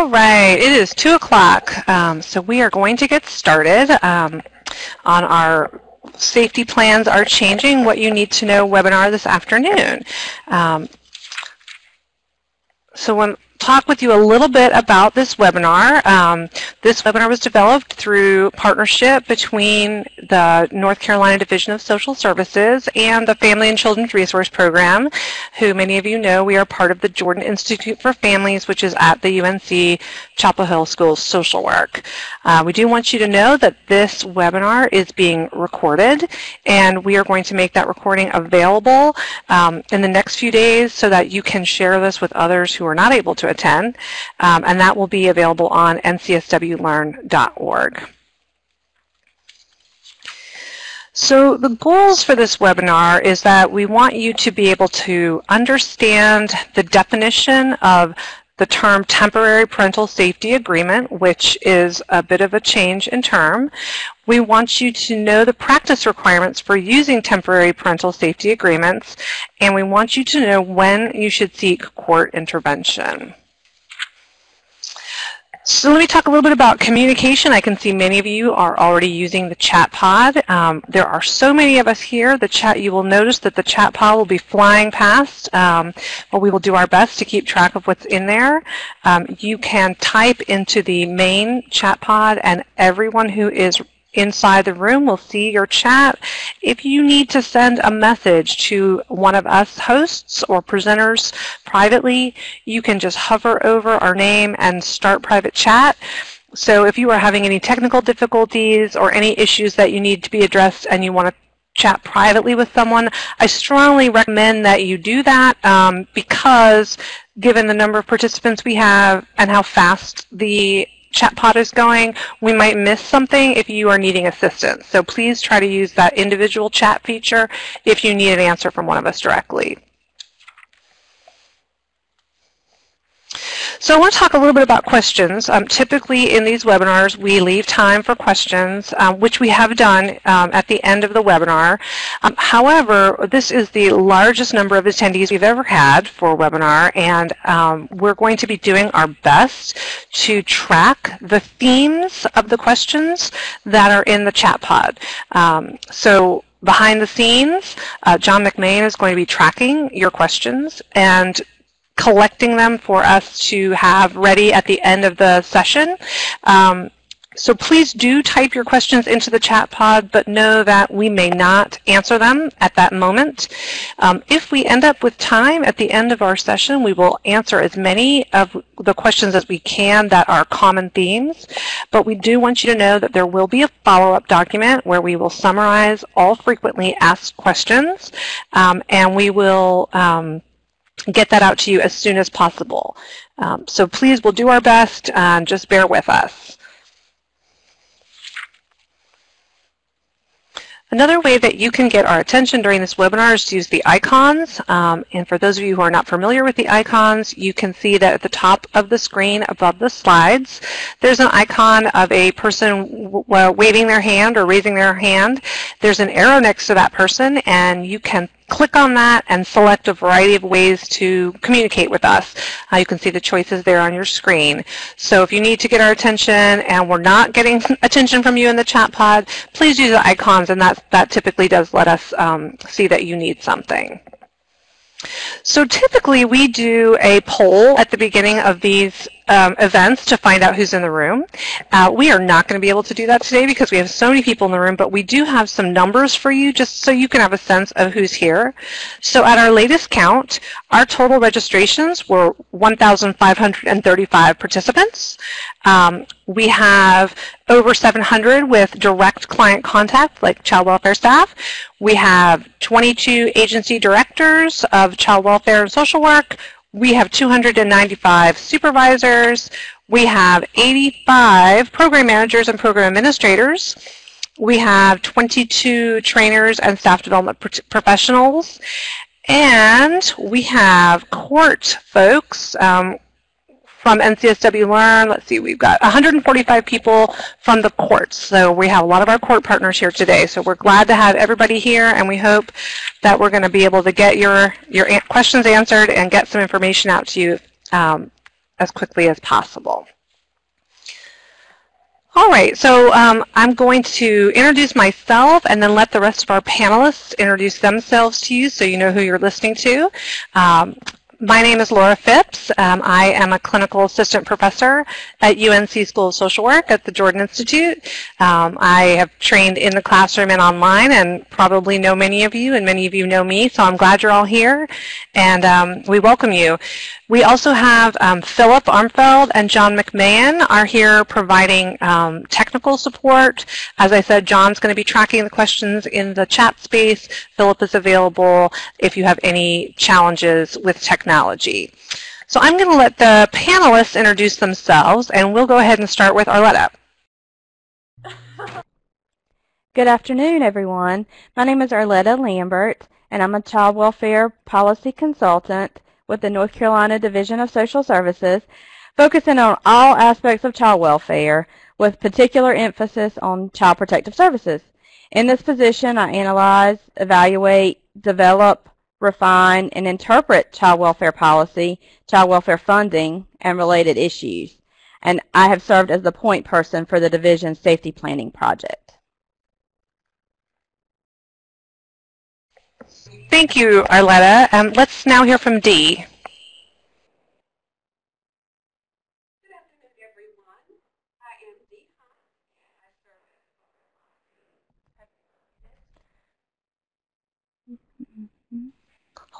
All right, it is 2 o'clock, um, so we are going to get started um, on our Safety Plans Are Changing, What You Need to Know webinar this afternoon. Um, so when talk with you a little bit about this webinar. Um, this webinar was developed through partnership between the North Carolina Division of Social Services and the Family and Children's Resource Program, who many of you know we are part of the Jordan Institute for Families, which is at the UNC Chapel Hill School of Social Work. Uh, we do want you to know that this webinar is being recorded, and we are going to make that recording available um, in the next few days so that you can share this with others who are not able to attend, um, and that will be available on ncswlearn.org. So the goals for this webinar is that we want you to be able to understand the definition of the term temporary parental safety agreement, which is a bit of a change in term. We want you to know the practice requirements for using temporary parental safety agreements, and we want you to know when you should seek court intervention. So let me talk a little bit about communication. I can see many of you are already using the chat pod. Um, there are so many of us here. The chat, you will notice that the chat pod will be flying past, um, but we will do our best to keep track of what's in there. Um, you can type into the main chat pod and everyone who is inside the room We'll see your chat. If you need to send a message to one of us hosts or presenters privately, you can just hover over our name and start private chat. So if you are having any technical difficulties or any issues that you need to be addressed and you want to chat privately with someone, I strongly recommend that you do that um, because given the number of participants we have and how fast the chat pod is going, we might miss something if you are needing assistance. So please try to use that individual chat feature if you need an answer from one of us directly. So I want to talk a little bit about questions. Um, typically in these webinars, we leave time for questions, um, which we have done um, at the end of the webinar. Um, however, this is the largest number of attendees we've ever had for a webinar, and um, we're going to be doing our best to track the themes of the questions that are in the chat pod. Um, so behind the scenes, uh, John McMahon is going to be tracking your questions and collecting them for us to have ready at the end of the session. Um, so please do type your questions into the chat pod, but know that we may not answer them at that moment. Um, if we end up with time at the end of our session, we will answer as many of the questions as we can that are common themes. But we do want you to know that there will be a follow-up document where we will summarize all frequently asked questions, um, and we will um, get that out to you as soon as possible. Um, so please, we'll do our best and just bear with us. Another way that you can get our attention during this webinar is to use the icons. Um, and for those of you who are not familiar with the icons, you can see that at the top of the screen above the slides, there's an icon of a person waving their hand or raising their hand. There's an arrow next to that person, and you can click on that and select a variety of ways to communicate with us. Uh, you can see the choices there on your screen. So if you need to get our attention and we're not getting attention from you in the chat pod, please use the icons and that, that typically does let us um, see that you need something. So typically we do a poll at the beginning of these um, events to find out who's in the room. Uh, we are not going to be able to do that today because we have so many people in the room, but we do have some numbers for you just so you can have a sense of who's here. So at our latest count, our total registrations were 1,535 participants. Um, we have over 700 with direct client contact, like child welfare staff. We have 22 agency directors of child welfare and social work. We have 295 supervisors. We have 85 program managers and program administrators. We have 22 trainers and staff development professionals. And we have court folks. Um, from NCSW Learn. Let's see, we've got 145 people from the courts. So we have a lot of our court partners here today. So we're glad to have everybody here, and we hope that we're going to be able to get your, your questions answered and get some information out to you um, as quickly as possible. All right, so um, I'm going to introduce myself and then let the rest of our panelists introduce themselves to you so you know who you're listening to. Um, my name is Laura Phipps. Um, I am a clinical assistant professor at UNC School of Social Work at the Jordan Institute. Um, I have trained in the classroom and online and probably know many of you and many of you know me, so I'm glad you're all here and um, we welcome you. We also have um, Philip Armfeld and John McMahon are here providing um, technical support. As I said, John's going to be tracking the questions in the chat space. Philip is available if you have any challenges with technology. So I'm going to let the panelists introduce themselves, and we'll go ahead and start with Arletta. Good afternoon, everyone. My name is Arletta Lambert, and I'm a child welfare policy consultant with the North Carolina Division of Social Services, focusing on all aspects of child welfare with particular emphasis on child protective services. In this position, I analyze, evaluate, develop, refine, and interpret child welfare policy, child welfare funding, and related issues. And I have served as the point person for the division safety planning project. Thank you, Arletta. Um, let's now hear from Dee.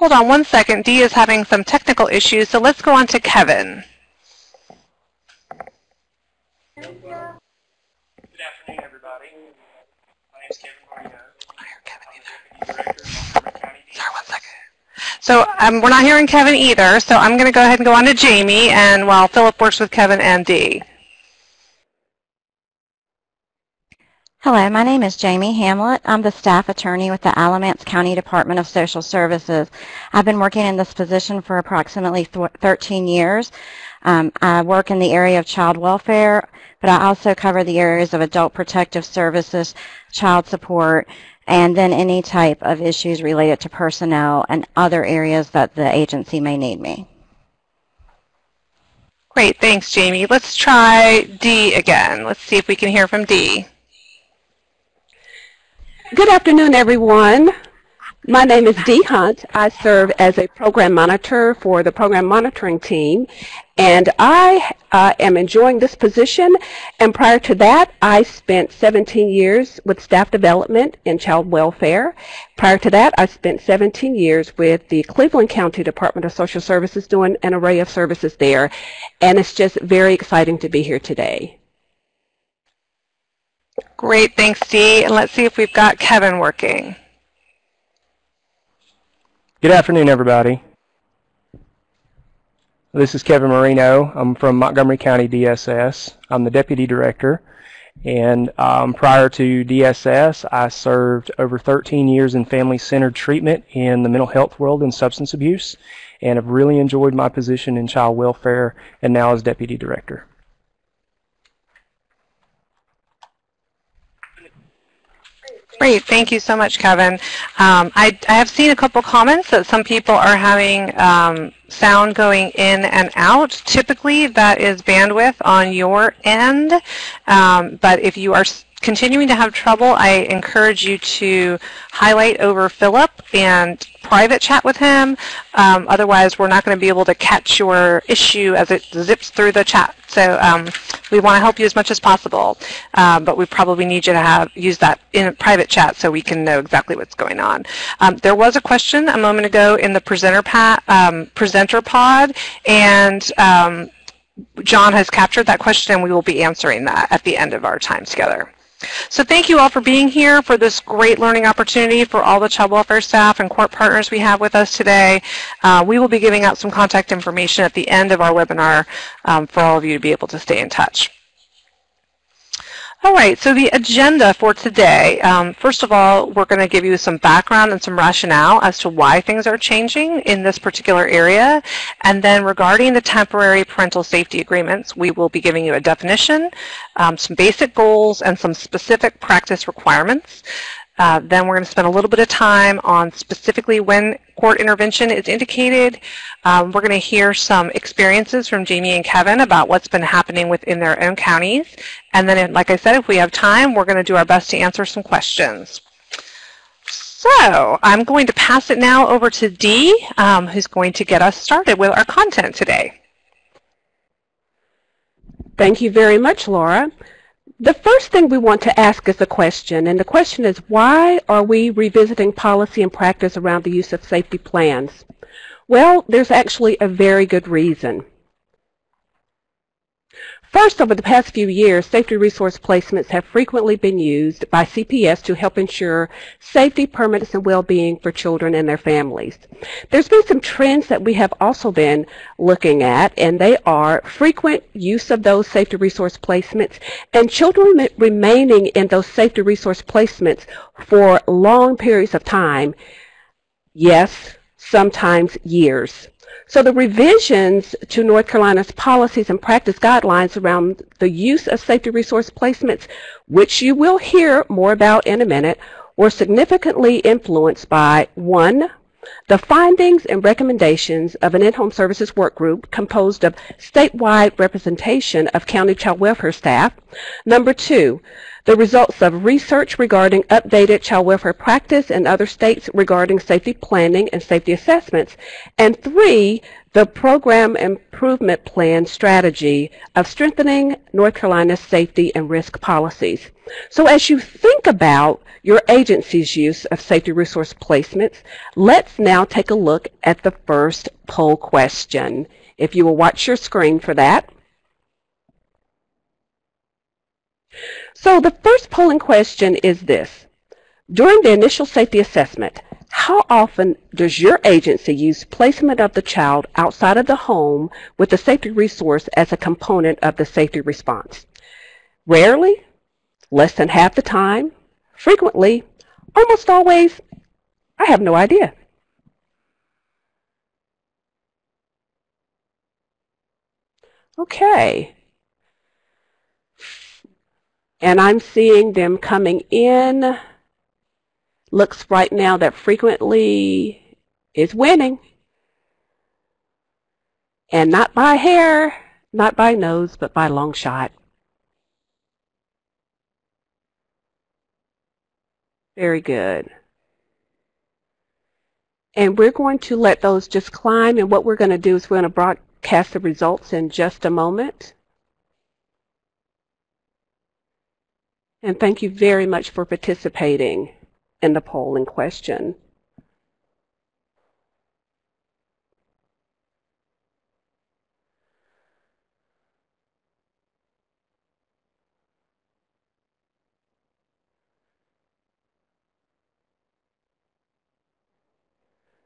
Hold on one second. Dee is having some technical issues, so let's go on to Kevin. Good afternoon, everybody. My name is Kevin Marino. I hear Kevin either. Sorry, one second. So um, we're not hearing Kevin either, so I'm going to go ahead and go on to Jamie, and while Philip works with Kevin and Dee. Hello, my name is Jamie Hamlet. I'm the staff attorney with the Alamance County Department of Social Services. I've been working in this position for approximately 13 years. Um, I work in the area of child welfare, but I also cover the areas of adult protective services, child support, and then any type of issues related to personnel and other areas that the agency may need me. Great, thanks Jamie. Let's try Dee again. Let's see if we can hear from Dee. Good afternoon, everyone. My name is Dee Hunt. I serve as a program monitor for the program monitoring team, and I uh, am enjoying this position. And prior to that, I spent 17 years with staff development in child welfare. Prior to that, I spent 17 years with the Cleveland County Department of Social Services doing an array of services there. And it's just very exciting to be here today. Great, thanks Dee. And let's see if we've got Kevin working. Good afternoon, everybody. This is Kevin Marino. I'm from Montgomery County DSS. I'm the Deputy Director. And um, prior to DSS, I served over 13 years in family-centered treatment in the mental health world and substance abuse. And have really enjoyed my position in child welfare and now as Deputy Director. Great, thank you so much, Kevin. Um, I, I, have seen a couple comments that some people are having um, sound going in and out. Typically, that is bandwidth on your end, um, but if you are continuing to have trouble, I encourage you to highlight over Philip and private chat with him. Um, otherwise, we're not going to be able to catch your issue as it zips through the chat. So um, we want to help you as much as possible, um, but we probably need you to have use that in private chat so we can know exactly what's going on. Um, there was a question a moment ago in the presenter, um, presenter pod, and um, John has captured that question, and we will be answering that at the end of our time together. So thank you all for being here for this great learning opportunity for all the child welfare staff and court partners we have with us today. Uh, we will be giving out some contact information at the end of our webinar um, for all of you to be able to stay in touch. All right, so the agenda for today, um, first of all, we're going to give you some background and some rationale as to why things are changing in this particular area. And then regarding the temporary parental safety agreements, we will be giving you a definition, um, some basic goals, and some specific practice requirements. Uh, then we're going to spend a little bit of time on specifically when court intervention is indicated. Um, we're going to hear some experiences from Jamie and Kevin about what's been happening within their own counties. And then, like I said, if we have time, we're going to do our best to answer some questions. So I'm going to pass it now over to Dee, um, who's going to get us started with our content today. Thank you very much, Laura. The first thing we want to ask is a question, and the question is why are we revisiting policy and practice around the use of safety plans? Well, there's actually a very good reason. First, over the past few years, safety resource placements have frequently been used by CPS to help ensure safety, permanence, and well-being for children and their families. There's been some trends that we have also been looking at, and they are frequent use of those safety resource placements and children remaining in those safety resource placements for long periods of time. Yes, sometimes years. So the revisions to North Carolina's policies and practice guidelines around the use of safety resource placements, which you will hear more about in a minute, were significantly influenced by, one, the findings and recommendations of an in-home services work group composed of statewide representation of county child welfare staff. Number two, the results of research regarding updated child welfare practice in other states regarding safety planning and safety assessments. And three, the program improvement plan strategy of strengthening North Carolina's safety and risk policies. So as you think about your agency's use of safety resource placements, let's now take a look at the first poll question. If you will watch your screen for that. So the first polling question is this. During the initial safety assessment, how often does your agency use placement of the child outside of the home with the safety resource as a component of the safety response? Rarely, less than half the time, frequently, almost always, I have no idea. Okay, and I'm seeing them coming in. Looks right now that frequently is winning. And not by hair, not by nose, but by long shot. Very good. And we're going to let those just climb. And what we're going to do is we're going to broadcast the results in just a moment. And thank you very much for participating in the poll in question.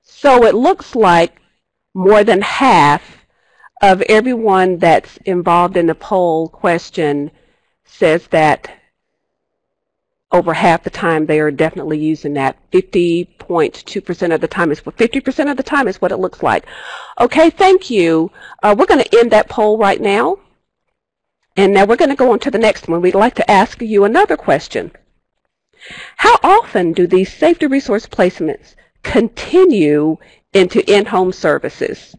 So it looks like more than half of everyone that's involved in the poll question says that over half the time they are definitely using that. 50.2% of the time is 50% of the time is what it looks like. Okay, thank you. Uh, we're going to end that poll right now. And now we're going to go on to the next one. We'd like to ask you another question. How often do these safety resource placements continue into in-home services?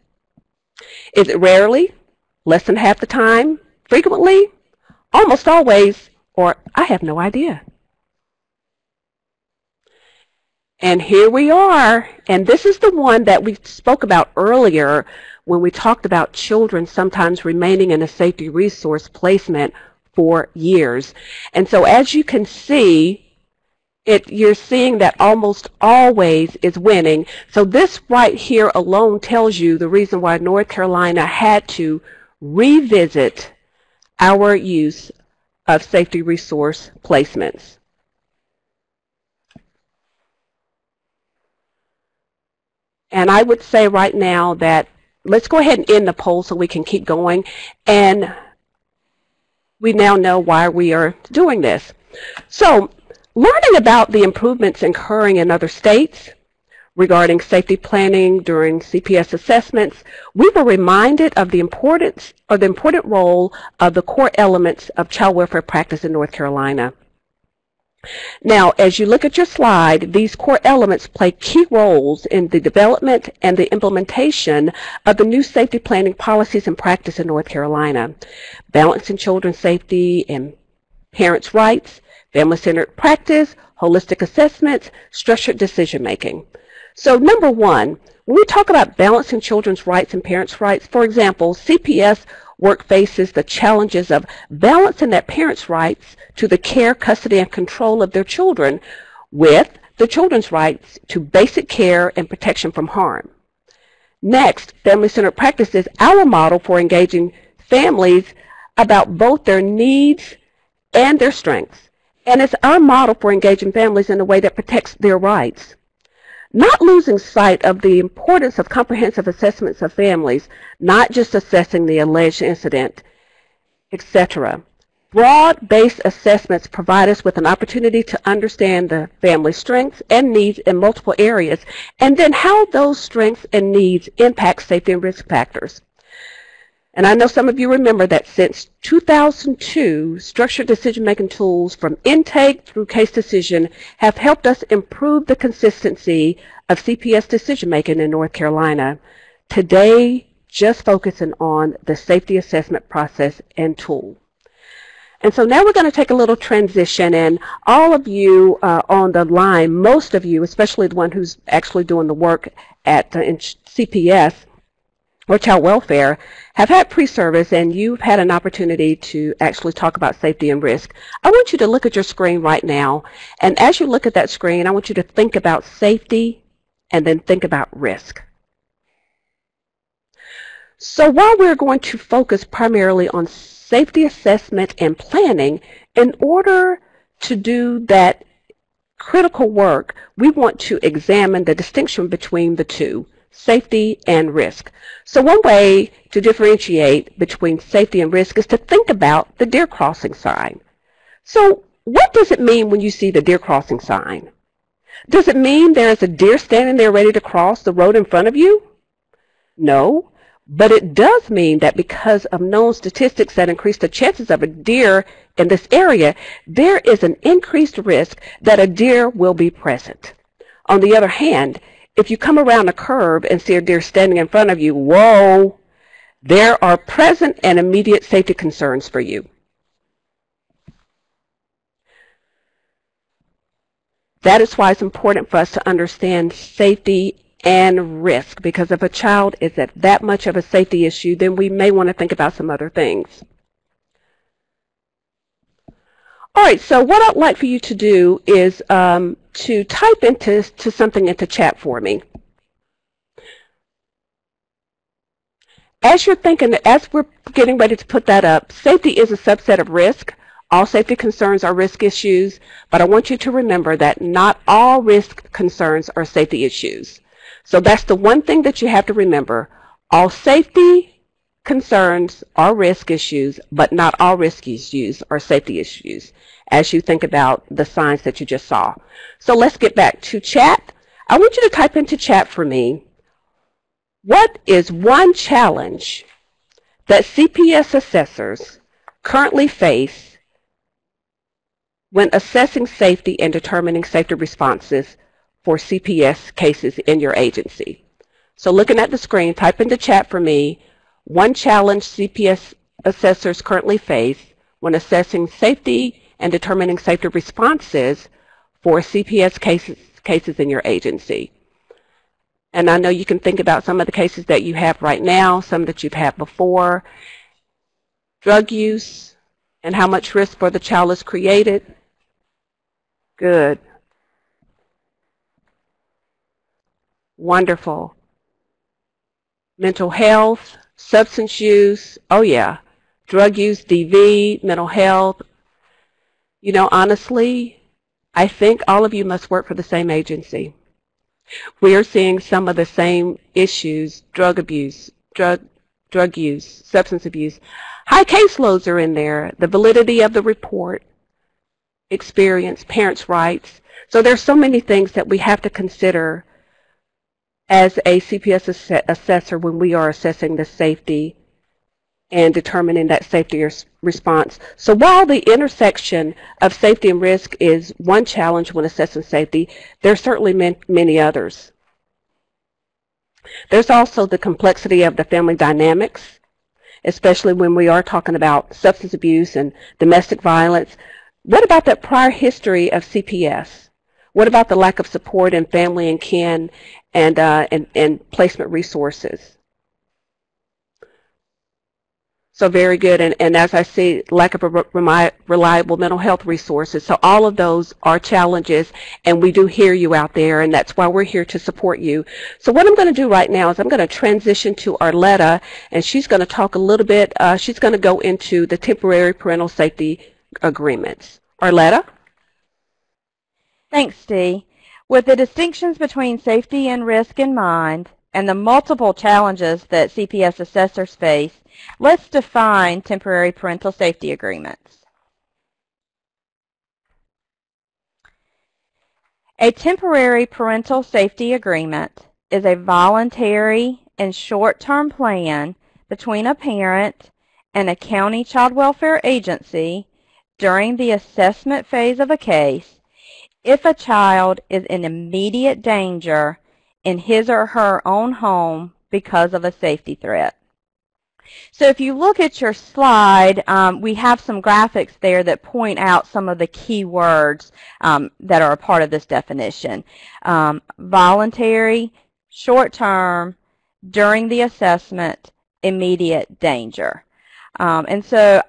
Is it rarely, less than half the time, frequently, almost always, or I have no idea? And here we are. And this is the one that we spoke about earlier when we talked about children sometimes remaining in a safety resource placement for years. And so as you can see, it, you're seeing that almost always is winning. So this right here alone tells you the reason why North Carolina had to revisit our use of safety resource placements. And I would say right now that let's go ahead and end the poll so we can keep going. And we now know why we are doing this. So learning about the improvements occurring in other states regarding safety planning during CPS assessments, we were reminded of the importance or the important role of the core elements of child welfare practice in North Carolina. Now, as you look at your slide, these core elements play key roles in the development and the implementation of the new safety planning policies and practice in North Carolina. Balancing children's safety and parents' rights, family-centered practice, holistic assessments, structured decision making. So number one, when we talk about balancing children's rights and parents' rights, for example, CPS work faces the challenges of balancing that parents' rights to the care, custody, and control of their children with the children's rights to basic care and protection from harm. Next, family-centered practice is our model for engaging families about both their needs and their strengths. And it's our model for engaging families in a way that protects their rights. Not losing sight of the importance of comprehensive assessments of families, not just assessing the alleged incident, etc. Broad-based assessments provide us with an opportunity to understand the family strengths and needs in multiple areas, and then how those strengths and needs impact safety and risk factors. And I know some of you remember that since 2002, structured decision-making tools from intake through case decision have helped us improve the consistency of CPS decision-making in North Carolina. Today, just focusing on the safety assessment process and tool. And so now we're going to take a little transition, and all of you uh, on the line, most of you, especially the one who's actually doing the work at uh, CPS, or child welfare have had pre-service and you've had an opportunity to actually talk about safety and risk. I want you to look at your screen right now and as you look at that screen I want you to think about safety and then think about risk. So while we're going to focus primarily on safety assessment and planning, in order to do that critical work, we want to examine the distinction between the two safety and risk. So one way to differentiate between safety and risk is to think about the deer crossing sign. So what does it mean when you see the deer crossing sign? Does it mean there is a deer standing there ready to cross the road in front of you? No, but it does mean that because of known statistics that increase the chances of a deer in this area, there is an increased risk that a deer will be present. On the other hand, if you come around a curve and see a deer standing in front of you, whoa, there are present and immediate safety concerns for you. That is why it's important for us to understand safety and risk, because if a child is at that much of a safety issue, then we may want to think about some other things. All right, so what I'd like for you to do is um, to type into to something into chat for me. As you're thinking, as we're getting ready to put that up, safety is a subset of risk. All safety concerns are risk issues, but I want you to remember that not all risk concerns are safety issues. So that's the one thing that you have to remember. All safety concerns are risk issues, but not all risk issues are safety issues as you think about the signs that you just saw. So let's get back to chat. I want you to type into chat for me, what is one challenge that CPS assessors currently face when assessing safety and determining safety responses for CPS cases in your agency? So looking at the screen, type into chat for me, one challenge CPS assessors currently face when assessing safety and determining safety responses for CPS cases, cases in your agency. And I know you can think about some of the cases that you have right now, some that you've had before. Drug use and how much risk for the child is created. Good. Wonderful. Mental health, substance use, oh yeah, drug use, DV, mental health. You know, honestly, I think all of you must work for the same agency. We are seeing some of the same issues, drug abuse, drug, drug use, substance abuse. High caseloads are in there, the validity of the report, experience, parents' rights. So there's so many things that we have to consider as a CPS assessor when we are assessing the safety and determining that safety response. So while the intersection of safety and risk is one challenge when assessing safety, there are certainly many others. There's also the complexity of the family dynamics, especially when we are talking about substance abuse and domestic violence. What about that prior history of CPS? What about the lack of support in family and kin and, uh, and, and placement resources? So very good. And, and as I see, lack of reliable mental health resources. So all of those are challenges, and we do hear you out there, and that's why we're here to support you. So what I'm going to do right now is I'm going to transition to Arletta, and she's going to talk a little bit. Uh, she's going to go into the temporary parental safety agreements. Arletta? Thanks, Dee. With the distinctions between safety and risk in mind, and the multiple challenges that CPS assessors face, let's define temporary parental safety agreements. A temporary parental safety agreement is a voluntary and short-term plan between a parent and a county child welfare agency during the assessment phase of a case if a child is in immediate danger in his or her own home because of a safety threat. So if you look at your slide, um, we have some graphics there that point out some of the key words um, that are a part of this definition. Um, voluntary, short-term, during the assessment, immediate danger. Um, and so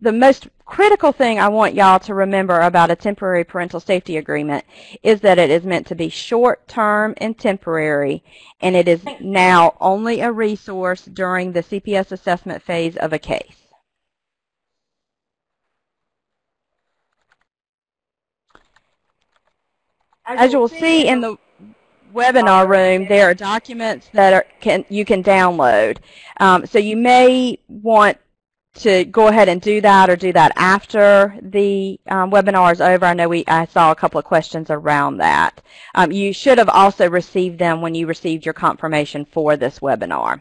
the most critical thing I want y'all to remember about a temporary parental safety agreement is that it is meant to be short-term and temporary, and it is now only a resource during the CPS assessment phase of a case. As you will see in the webinar room, there are documents that are, can, you can download. Um, so you may want to go ahead and do that or do that after the um, webinar is over. I know we I saw a couple of questions around that. Um, you should have also received them when you received your confirmation for this webinar.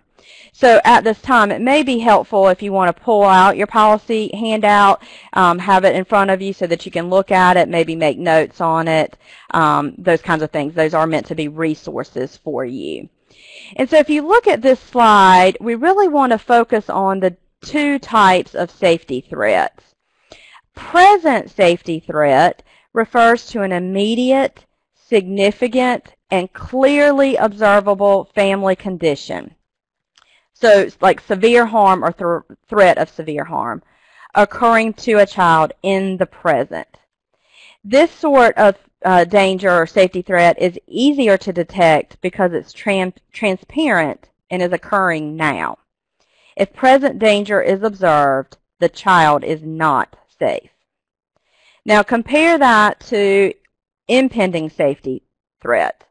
So at this time, it may be helpful if you want to pull out your policy handout, um, have it in front of you so that you can look at it, maybe make notes on it, um, those kinds of things. Those are meant to be resources for you. And so if you look at this slide, we really want to focus on the two types of safety threats. Present safety threat refers to an immediate, significant, and clearly observable family condition. So like severe harm or th threat of severe harm occurring to a child in the present. This sort of uh, danger or safety threat is easier to detect because it's trans transparent and is occurring now. If present danger is observed, the child is not safe. Now compare that to impending safety threat.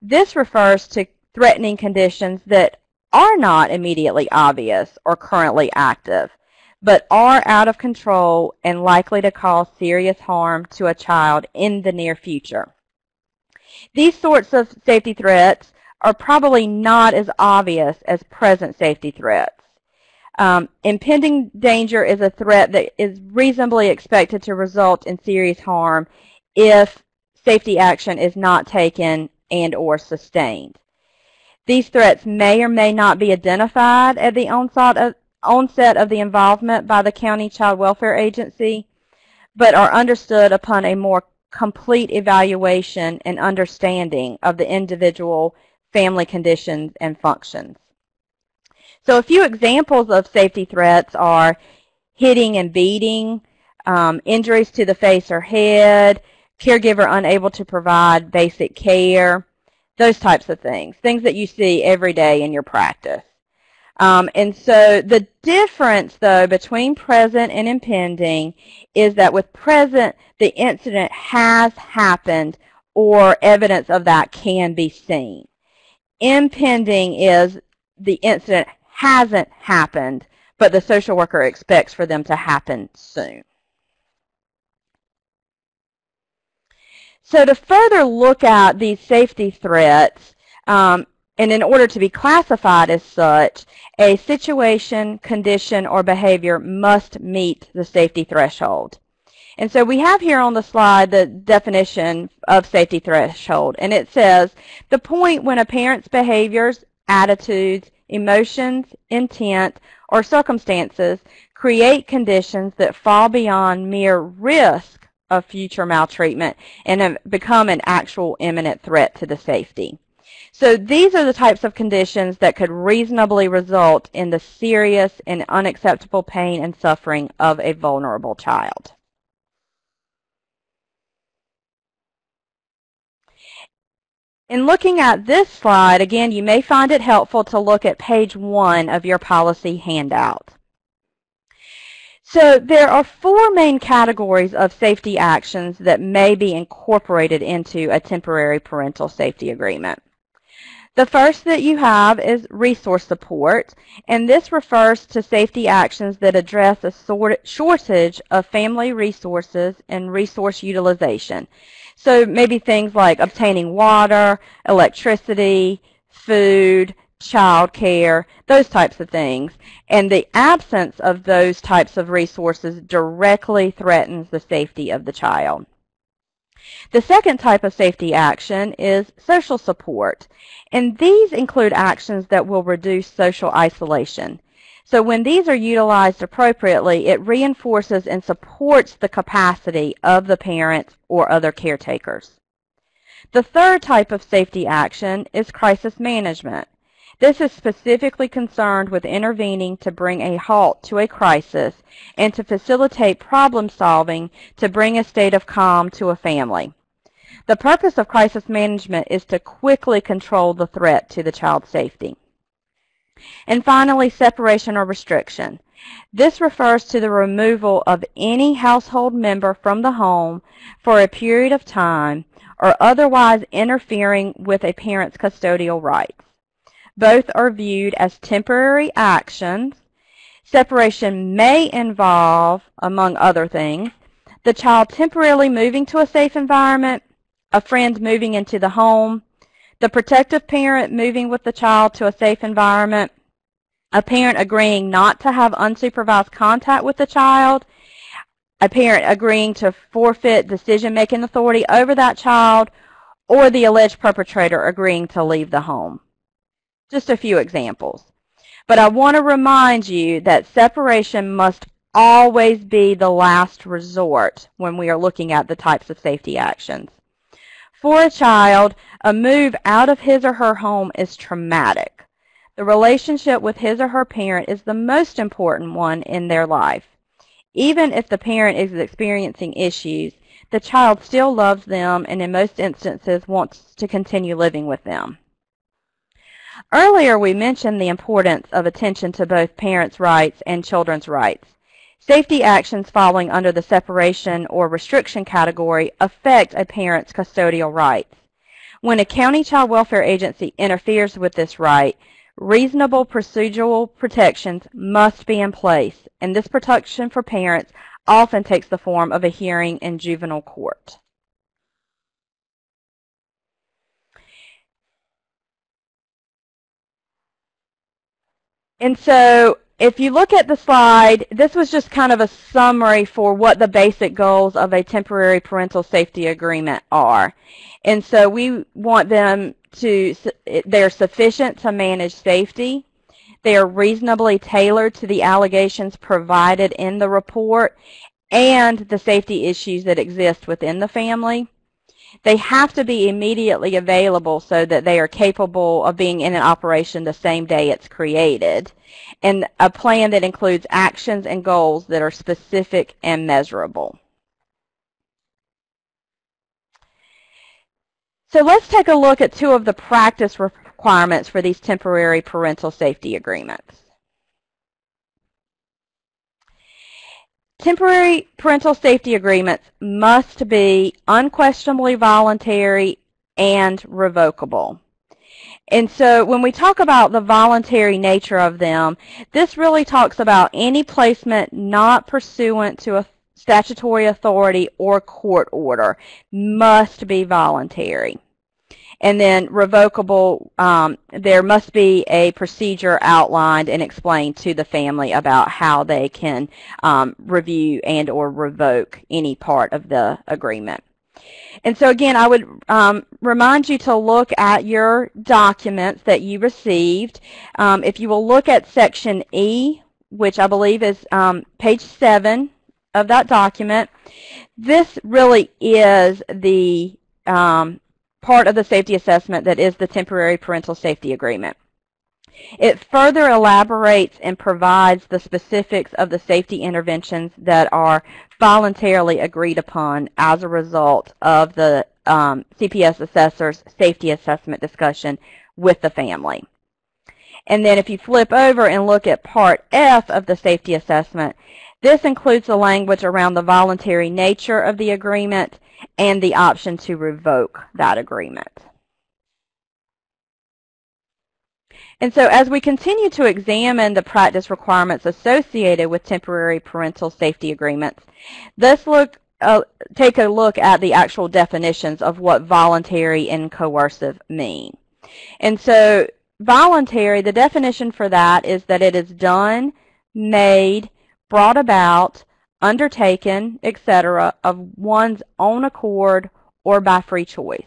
This refers to threatening conditions that are not immediately obvious or currently active, but are out of control and likely to cause serious harm to a child in the near future. These sorts of safety threats are probably not as obvious as present safety threats. Um, impending danger is a threat that is reasonably expected to result in serious harm if safety action is not taken and or sustained. These threats may or may not be identified at the onset of, onset of the involvement by the county child welfare agency, but are understood upon a more complete evaluation and understanding of the individual family conditions and functions. So a few examples of safety threats are hitting and beating, um, injuries to the face or head, caregiver unable to provide basic care, those types of things, things that you see every day in your practice. Um, and so the difference, though, between present and impending is that with present, the incident has happened or evidence of that can be seen. Impending is the incident hasn't happened, but the social worker expects for them to happen soon. So to further look at these safety threats, um, and in order to be classified as such, a situation, condition, or behavior must meet the safety threshold. And so we have here on the slide the definition of safety threshold, and it says the point when a parent's behaviors, attitudes, emotions, intent, or circumstances create conditions that fall beyond mere risk of future maltreatment and become an actual imminent threat to the safety. So these are the types of conditions that could reasonably result in the serious and unacceptable pain and suffering of a vulnerable child. In looking at this slide, again, you may find it helpful to look at page one of your policy handout. So there are four main categories of safety actions that may be incorporated into a temporary parental safety agreement. The first that you have is resource support, and this refers to safety actions that address a shortage of family resources and resource utilization. So maybe things like obtaining water, electricity, food, child care, those types of things. And the absence of those types of resources directly threatens the safety of the child. The second type of safety action is social support. And these include actions that will reduce social isolation. So when these are utilized appropriately, it reinforces and supports the capacity of the parents or other caretakers. The third type of safety action is crisis management. This is specifically concerned with intervening to bring a halt to a crisis and to facilitate problem solving to bring a state of calm to a family. The purpose of crisis management is to quickly control the threat to the child's safety. And finally, separation or restriction. This refers to the removal of any household member from the home for a period of time or otherwise interfering with a parent's custodial rights. Both are viewed as temporary actions. Separation may involve, among other things, the child temporarily moving to a safe environment, a friend moving into the home, the protective parent moving with the child to a safe environment, a parent agreeing not to have unsupervised contact with the child, a parent agreeing to forfeit decision-making authority over that child, or the alleged perpetrator agreeing to leave the home. Just a few examples. But I want to remind you that separation must always be the last resort when we are looking at the types of safety actions. For a child, a move out of his or her home is traumatic. The relationship with his or her parent is the most important one in their life. Even if the parent is experiencing issues, the child still loves them and in most instances wants to continue living with them. Earlier we mentioned the importance of attention to both parents' rights and children's rights. Safety actions falling under the separation or restriction category affect a parent's custodial rights. When a county child welfare agency interferes with this right, reasonable procedural protections must be in place, and this protection for parents often takes the form of a hearing in juvenile court. And so if you look at the slide, this was just kind of a summary for what the basic goals of a temporary parental safety agreement are. And so we want them to, they're sufficient to manage safety. They are reasonably tailored to the allegations provided in the report and the safety issues that exist within the family. They have to be immediately available so that they are capable of being in an operation the same day it's created and a plan that includes actions and goals that are specific and measurable. So let's take a look at two of the practice requirements for these temporary parental safety agreements. Temporary parental safety agreements must be unquestionably voluntary and revocable. And so when we talk about the voluntary nature of them, this really talks about any placement not pursuant to a statutory authority or court order must be voluntary. And then revocable, um, there must be a procedure outlined and explained to the family about how they can um, review and or revoke any part of the agreement. And so again, I would um, remind you to look at your documents that you received. Um, if you will look at section E, which I believe is um, page 7 of that document, this really is the um, part of the safety assessment that is the temporary parental safety agreement. It further elaborates and provides the specifics of the safety interventions that are voluntarily agreed upon as a result of the um, CPS assessor's safety assessment discussion with the family. And then if you flip over and look at Part F of the safety assessment, this includes the language around the voluntary nature of the agreement and the option to revoke that agreement. And so as we continue to examine the practice requirements associated with temporary parental safety agreements, let's look, uh, take a look at the actual definitions of what voluntary and coercive mean. And so voluntary, the definition for that is that it is done, made, brought about, undertaken, etc., of one's own accord or by free choice.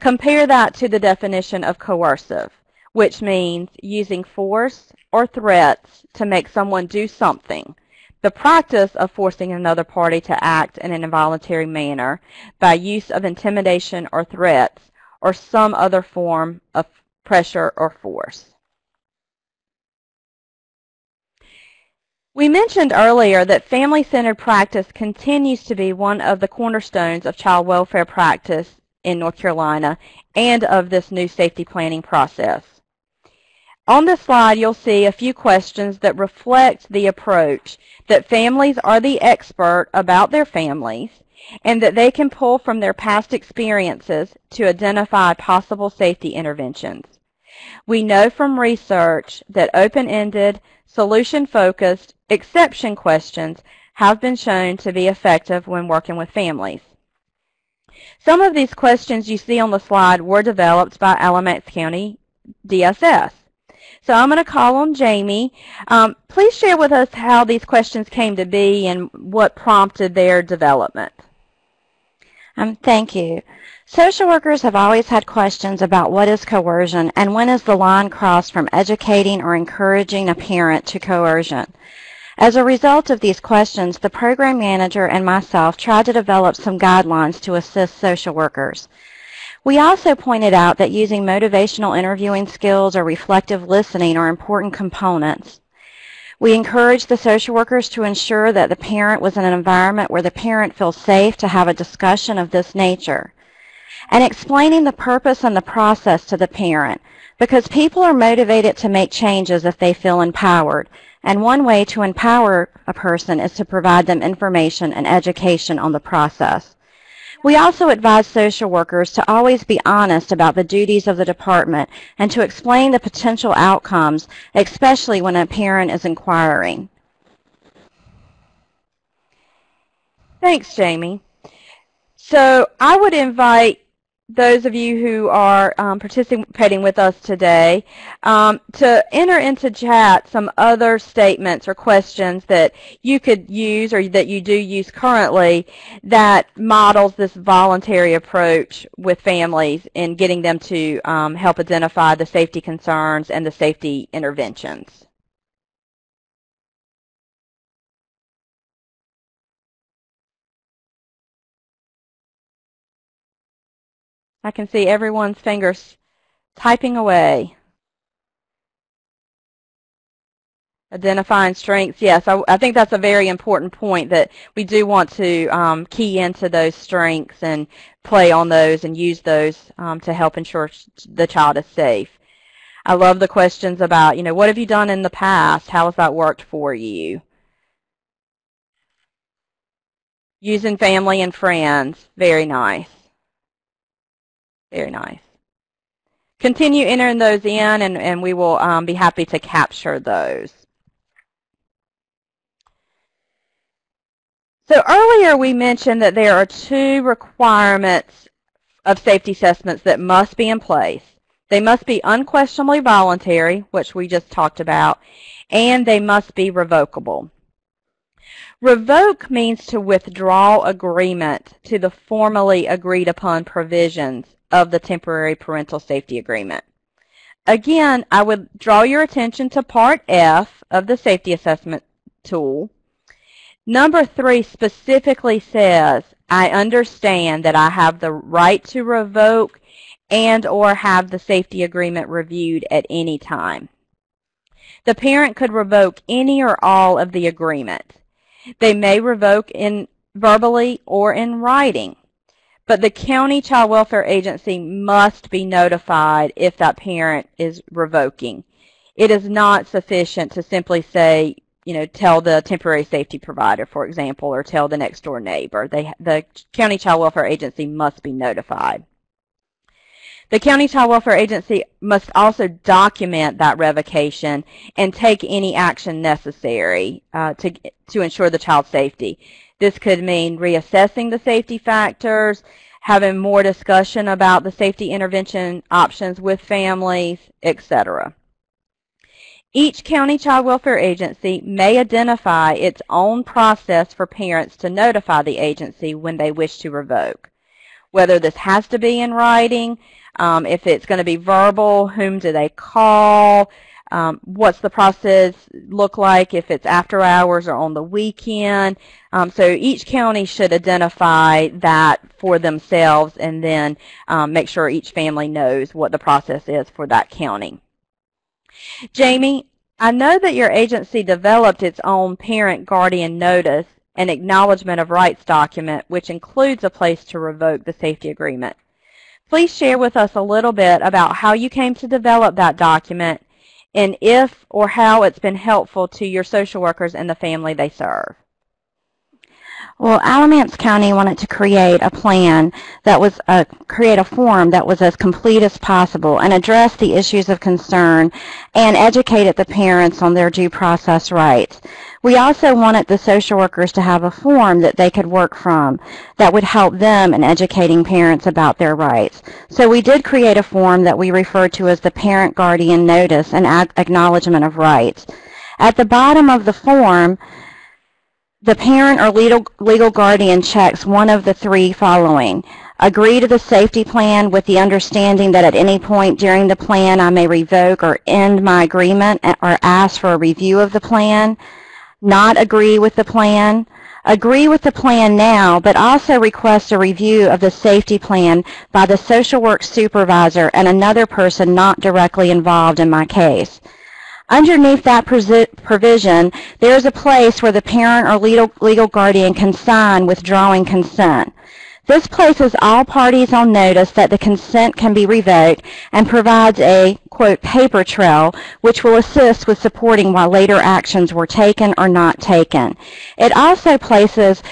Compare that to the definition of coercive, which means using force or threats to make someone do something, the practice of forcing another party to act in an involuntary manner by use of intimidation or threats or some other form of pressure or force. We mentioned earlier that family-centered practice continues to be one of the cornerstones of child welfare practice in North Carolina and of this new safety planning process. On this slide, you'll see a few questions that reflect the approach that families are the expert about their families and that they can pull from their past experiences to identify possible safety interventions. We know from research that open-ended, solution-focused, exception questions have been shown to be effective when working with families. Some of these questions you see on the slide were developed by Alamance County DSS. So I'm going to call on Jamie. Um, please share with us how these questions came to be and what prompted their development. Um, thank you. Social workers have always had questions about what is coercion and when is the line crossed from educating or encouraging a parent to coercion. As a result of these questions, the program manager and myself tried to develop some guidelines to assist social workers. We also pointed out that using motivational interviewing skills or reflective listening are important components. We encouraged the social workers to ensure that the parent was in an environment where the parent feels safe to have a discussion of this nature. And explaining the purpose and the process to the parent, because people are motivated to make changes if they feel empowered, and one way to empower a person is to provide them information and education on the process. We also advise social workers to always be honest about the duties of the department and to explain the potential outcomes, especially when a parent is inquiring. Thanks, Jamie. So I would invite those of you who are um, participating with us today um, to enter into chat some other statements or questions that you could use or that you do use currently that models this voluntary approach with families in getting them to um, help identify the safety concerns and the safety interventions. I can see everyone's fingers typing away. Identifying strengths, yes, I, I, think that's a very important point that we do want to um, key into those strengths and play on those and use those um, to help ensure the child is safe. I love the questions about, you know, what have you done in the past? How has that worked for you? Using family and friends, very nice. Very nice. Continue entering those in, and, and we will um, be happy to capture those. So earlier we mentioned that there are two requirements of safety assessments that must be in place. They must be unquestionably voluntary, which we just talked about, and they must be revocable. Revoke means to withdraw agreement to the formally agreed upon provisions of the temporary parental safety agreement. Again, I would draw your attention to Part F of the safety assessment tool. Number three specifically says, I understand that I have the right to revoke and or have the safety agreement reviewed at any time. The parent could revoke any or all of the agreement. They may revoke in verbally or in writing. But the county child welfare agency must be notified if that parent is revoking. It is not sufficient to simply say, you know, tell the temporary safety provider, for example, or tell the next door neighbor. They, the county child welfare agency must be notified. The County Child Welfare Agency must also document that revocation and take any action necessary uh, to, to ensure the child's safety. This could mean reassessing the safety factors, having more discussion about the safety intervention options with families, etc. Each county child welfare agency may identify its own process for parents to notify the agency when they wish to revoke. Whether this has to be in writing, um, if it's going to be verbal, whom do they call? Um, what's the process look like if it's after hours or on the weekend? Um, so each county should identify that for themselves and then um, make sure each family knows what the process is for that county. Jamie, I know that your agency developed its own parent guardian notice and acknowledgement of rights document, which includes a place to revoke the safety agreement. Please share with us a little bit about how you came to develop that document and if or how it's been helpful to your social workers and the family they serve. Well, Alamance County wanted to create a plan that was uh, create a form that was as complete as possible and address the issues of concern and educated the parents on their due process rights. We also wanted the social workers to have a form that they could work from that would help them in educating parents about their rights. So we did create a form that we refer to as the Parent Guardian Notice and Acknowledgement of Rights. At the bottom of the form, the parent or legal, legal guardian checks one of the three following. Agree to the safety plan with the understanding that at any point during the plan I may revoke or end my agreement or ask for a review of the plan not agree with the plan, agree with the plan now, but also request a review of the safety plan by the social work supervisor and another person not directly involved in my case. Underneath that provision, there is a place where the parent or legal, guardian can sign withdrawing consent. This places all parties on notice that the consent can be revoked and provides a, quote, paper trail which will assist with supporting why later actions were taken or not taken. It also places,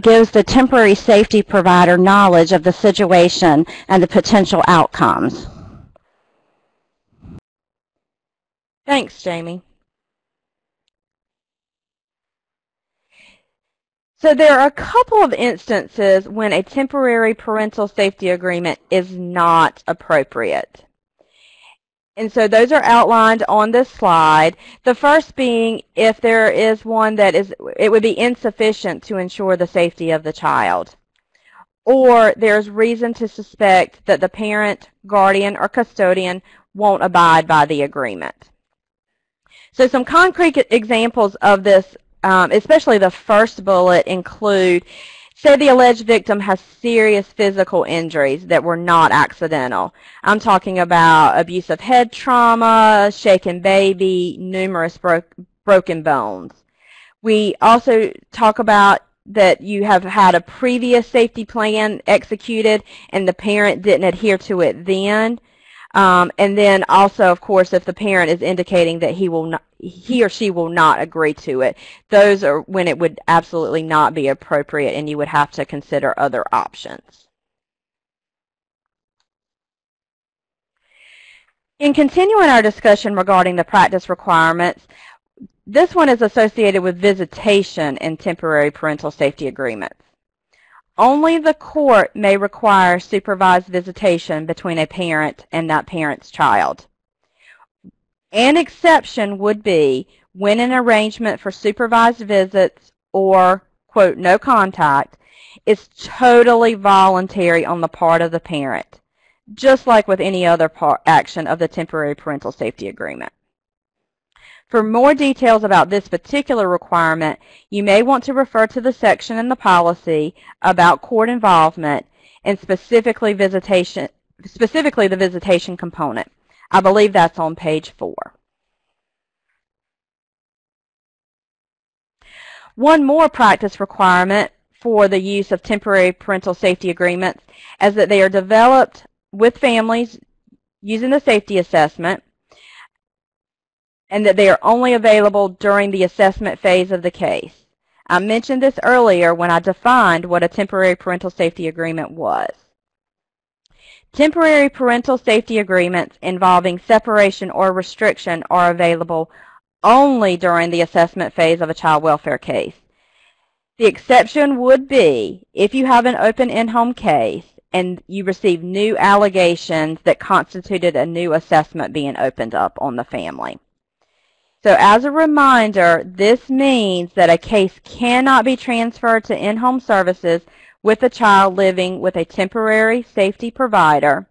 gives the temporary safety provider knowledge of the situation and the potential outcomes. Thanks, Jamie. So there are a couple of instances when a temporary parental safety agreement is not appropriate. And so those are outlined on this slide. The first being if there is one that is, it would be insufficient to ensure the safety of the child. Or there's reason to suspect that the parent, guardian, or custodian won't abide by the agreement. So some concrete examples of this um, especially the first bullet, include Say the alleged victim has serious physical injuries that were not accidental. I'm talking about abusive head trauma, shaken baby, numerous bro broken bones. We also talk about that you have had a previous safety plan executed and the parent didn't adhere to it then. Um, and then also, of course, if the parent is indicating that he will not, he or she will not agree to it, those are when it would absolutely not be appropriate, and you would have to consider other options. In continuing our discussion regarding the practice requirements, this one is associated with visitation in temporary parental safety agreements. Only the court may require supervised visitation between a parent and that parent's child. An exception would be when an arrangement for supervised visits or, quote, no contact is totally voluntary on the part of the parent, just like with any other part, action of the temporary parental safety agreement. For more details about this particular requirement, you may want to refer to the section in the policy about court involvement and specifically visitation, specifically the visitation component. I believe that's on page four. One more practice requirement for the use of temporary parental safety agreements is that they are developed with families using the safety assessment and that they are only available during the assessment phase of the case. I mentioned this earlier when I defined what a temporary parental safety agreement was. Temporary parental safety agreements involving separation or restriction are available only during the assessment phase of a child welfare case. The exception would be if you have an open in-home case and you receive new allegations that constituted a new assessment being opened up on the family. So as a reminder, this means that a case cannot be transferred to in-home services with a child living with a temporary safety provider.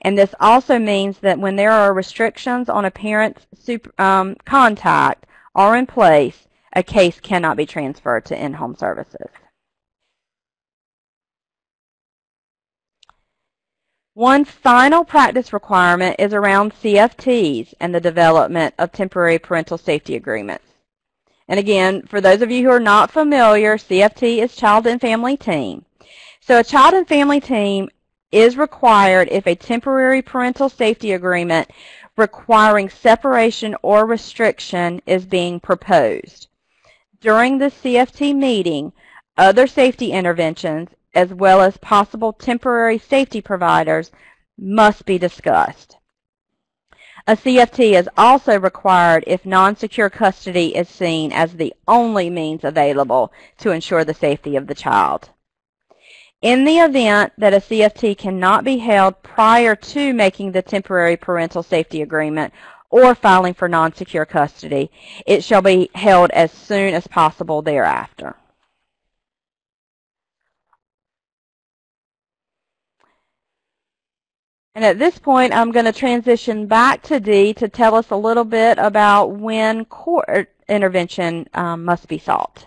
And this also means that when there are restrictions on a parent's super, um, contact are in place, a case cannot be transferred to in-home services. One final practice requirement is around CFTs and the development of temporary parental safety agreements. And again, for those of you who are not familiar, CFT is Child and Family Team. So a Child and Family Team is required if a temporary parental safety agreement requiring separation or restriction is being proposed. During the CFT meeting, other safety interventions as well as possible temporary safety providers must be discussed. A CFT is also required if non-secure custody is seen as the only means available to ensure the safety of the child. In the event that a CFT cannot be held prior to making the temporary parental safety agreement or filing for non-secure custody, it shall be held as soon as possible thereafter. And at this point, I'm going to transition back to Dee to tell us a little bit about when court intervention um, must be sought.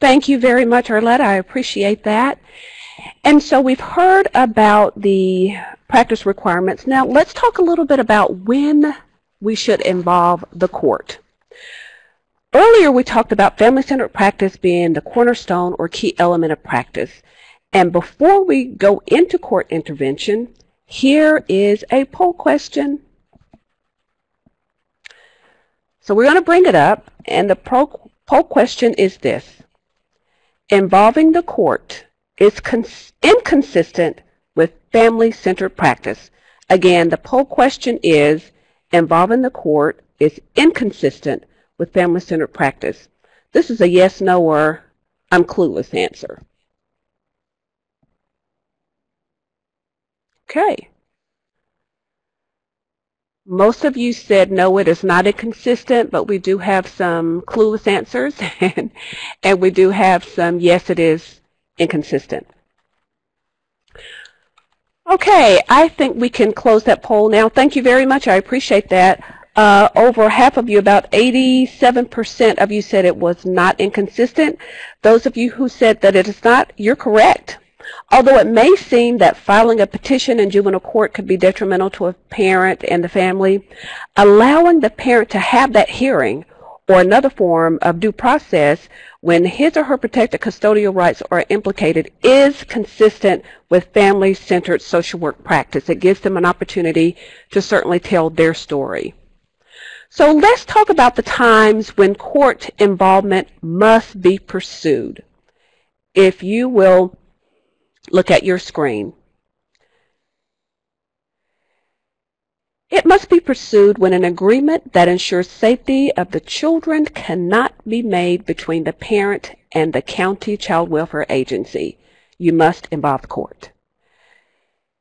Thank you very much, Arletta. I appreciate that. And so we've heard about the practice requirements. Now let's talk a little bit about when we should involve the court. Earlier we talked about family-centered practice being the cornerstone or key element of practice. And before we go into court intervention, here is a poll question. So we're going to bring it up, and the poll question is this. Involving the court is inconsistent with family-centered practice. Again, the poll question is, involving the court is inconsistent with family-centered practice. This is a yes, no, or I'm clueless answer. Okay. Most of you said no, it is not inconsistent, but we do have some clueless answers, and, and we do have some yes, it is inconsistent. Okay, I think we can close that poll now. Thank you very much. I appreciate that. Uh, over half of you, about 87% of you said it was not inconsistent. Those of you who said that it is not, you're correct. Although it may seem that filing a petition in juvenile court could be detrimental to a parent and the family, allowing the parent to have that hearing or another form of due process when his or her protected custodial rights are implicated is consistent with family-centered social work practice. It gives them an opportunity to certainly tell their story. So let's talk about the times when court involvement must be pursued. If you will look at your screen. It must be pursued when an agreement that ensures safety of the children cannot be made between the parent and the county child welfare agency. You must involve court.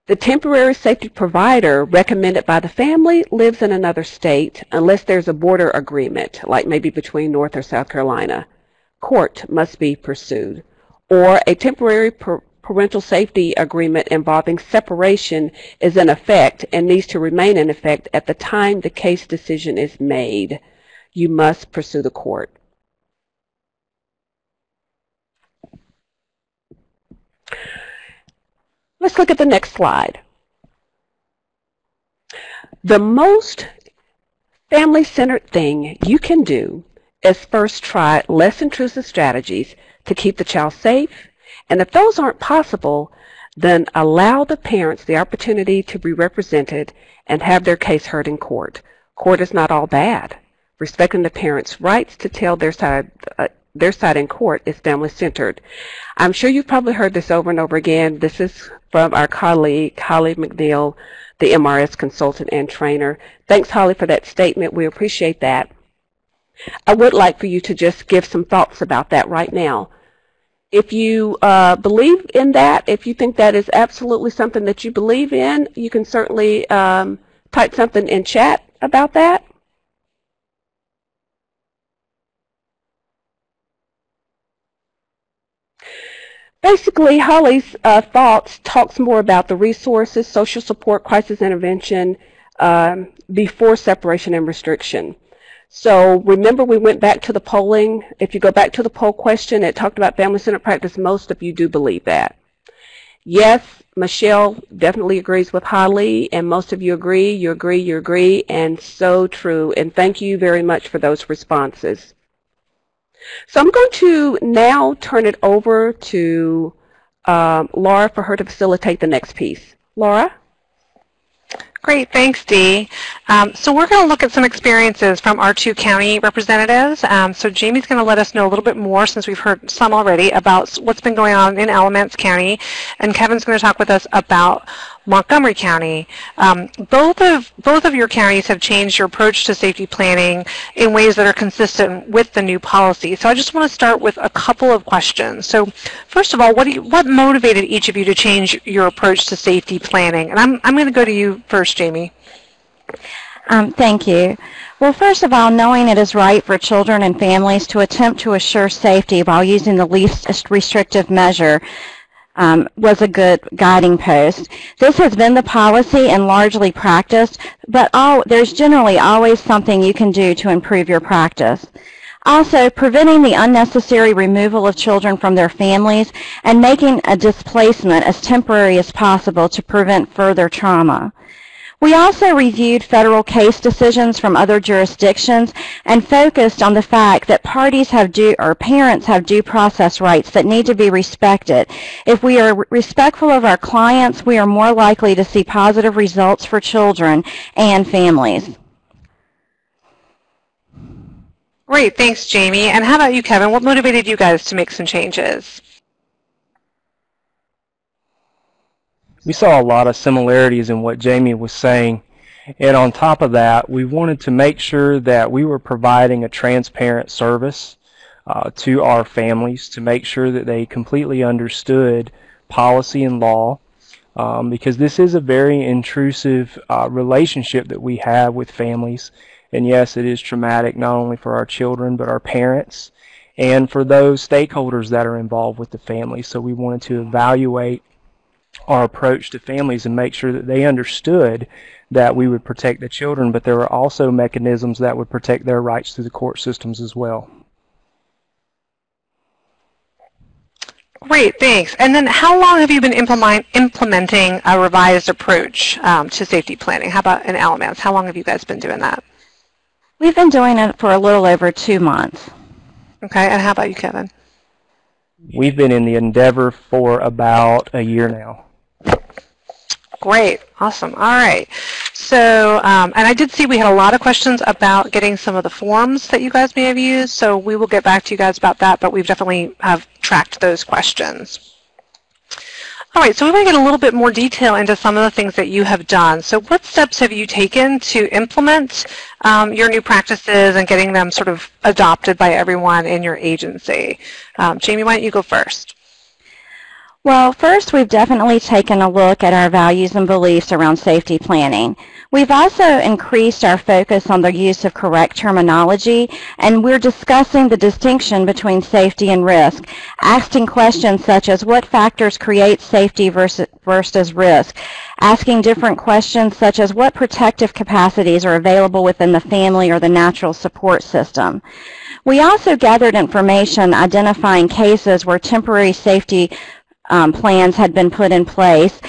The temporary safety provider recommended by the family lives in another state unless there's a border agreement, like maybe between North or South Carolina. Court must be pursued. Or a temporary parental safety agreement involving separation is in effect and needs to remain in effect at the time the case decision is made. You must pursue the court. Let's look at the next slide. The most family-centered thing you can do is first try less intrusive strategies to keep the child safe and if those aren't possible, then allow the parents the opportunity to be represented and have their case heard in court. Court is not all bad. Respecting the parents' rights to tell their side, uh, their side in court is family-centered. I'm sure you've probably heard this over and over again. This is from our colleague, Holly McNeil, the MRS consultant and trainer. Thanks, Holly, for that statement. We appreciate that. I would like for you to just give some thoughts about that right now. If you uh, believe in that, if you think that is absolutely something that you believe in, you can certainly um, type something in chat about that. Basically, Holly's uh, thoughts talks more about the resources, social support, crisis intervention um, before separation and restriction. So remember we went back to the polling. If you go back to the poll question, it talked about family-centered practice. Most of you do believe that. Yes, Michelle definitely agrees with Holly, and most of you agree, you agree, you agree, and so true. And thank you very much for those responses. So I'm going to now turn it over to um, Laura for her to facilitate the next piece. Laura? Great, thanks, Dee. Um, so we're going to look at some experiences from our two county representatives. Um, so Jamie's going to let us know a little bit more, since we've heard some already, about what's been going on in Alamance County. And Kevin's going to talk with us about Montgomery County. Um, both of both of your counties have changed your approach to safety planning in ways that are consistent with the new policy. So I just want to start with a couple of questions. So first of all, what you, what motivated each of you to change your approach to safety planning? And I'm I'm going to go to you first, Jamie. Um, thank you. Well, first of all, knowing it is right for children and families to attempt to assure safety while using the least restrictive measure um, was a good guiding post. This has been the policy and largely practiced, but all, there's generally always something you can do to improve your practice. Also, preventing the unnecessary removal of children from their families and making a displacement as temporary as possible to prevent further trauma. We also reviewed federal case decisions from other jurisdictions and focused on the fact that parties have due, or parents have due process rights that need to be respected. If we are respectful of our clients, we are more likely to see positive results for children and families. Great, thanks Jamie. And how about you, Kevin? What motivated you guys to make some changes? We saw a lot of similarities in what Jamie was saying. And on top of that, we wanted to make sure that we were providing a transparent service uh, to our families to make sure that they completely understood policy and law um, because this is a very intrusive uh, relationship that we have with families. And yes, it is traumatic not only for our children but our parents and for those stakeholders that are involved with the family. So we wanted to evaluate our approach to families and make sure that they understood that we would protect the children, but there were also mechanisms that would protect their rights through the court systems as well. Great, thanks. And then how long have you been implement, implementing a revised approach um, to safety planning? How about in Alamance? How long have you guys been doing that? We've been doing it for a little over two months. Okay, and how about you, Kevin? We've been in the endeavor for about a year now. Great, awesome. All right. So, um, and I did see we had a lot of questions about getting some of the forms that you guys may have used, so we will get back to you guys about that, but we've definitely have tracked those questions. All right, so we want to get a little bit more detail into some of the things that you have done. So what steps have you taken to implement um, your new practices and getting them sort of adopted by everyone in your agency? Um, Jamie, why don't you go first? Well, first we've definitely taken a look at our values and beliefs around safety planning. We've also increased our focus on the use of correct terminology, and we're discussing the distinction between safety and risk, asking questions such as what factors create safety versus, risk, asking different questions such as what protective capacities are available within the family or the natural support system. We also gathered information identifying cases where temporary safety um, plans had been put in place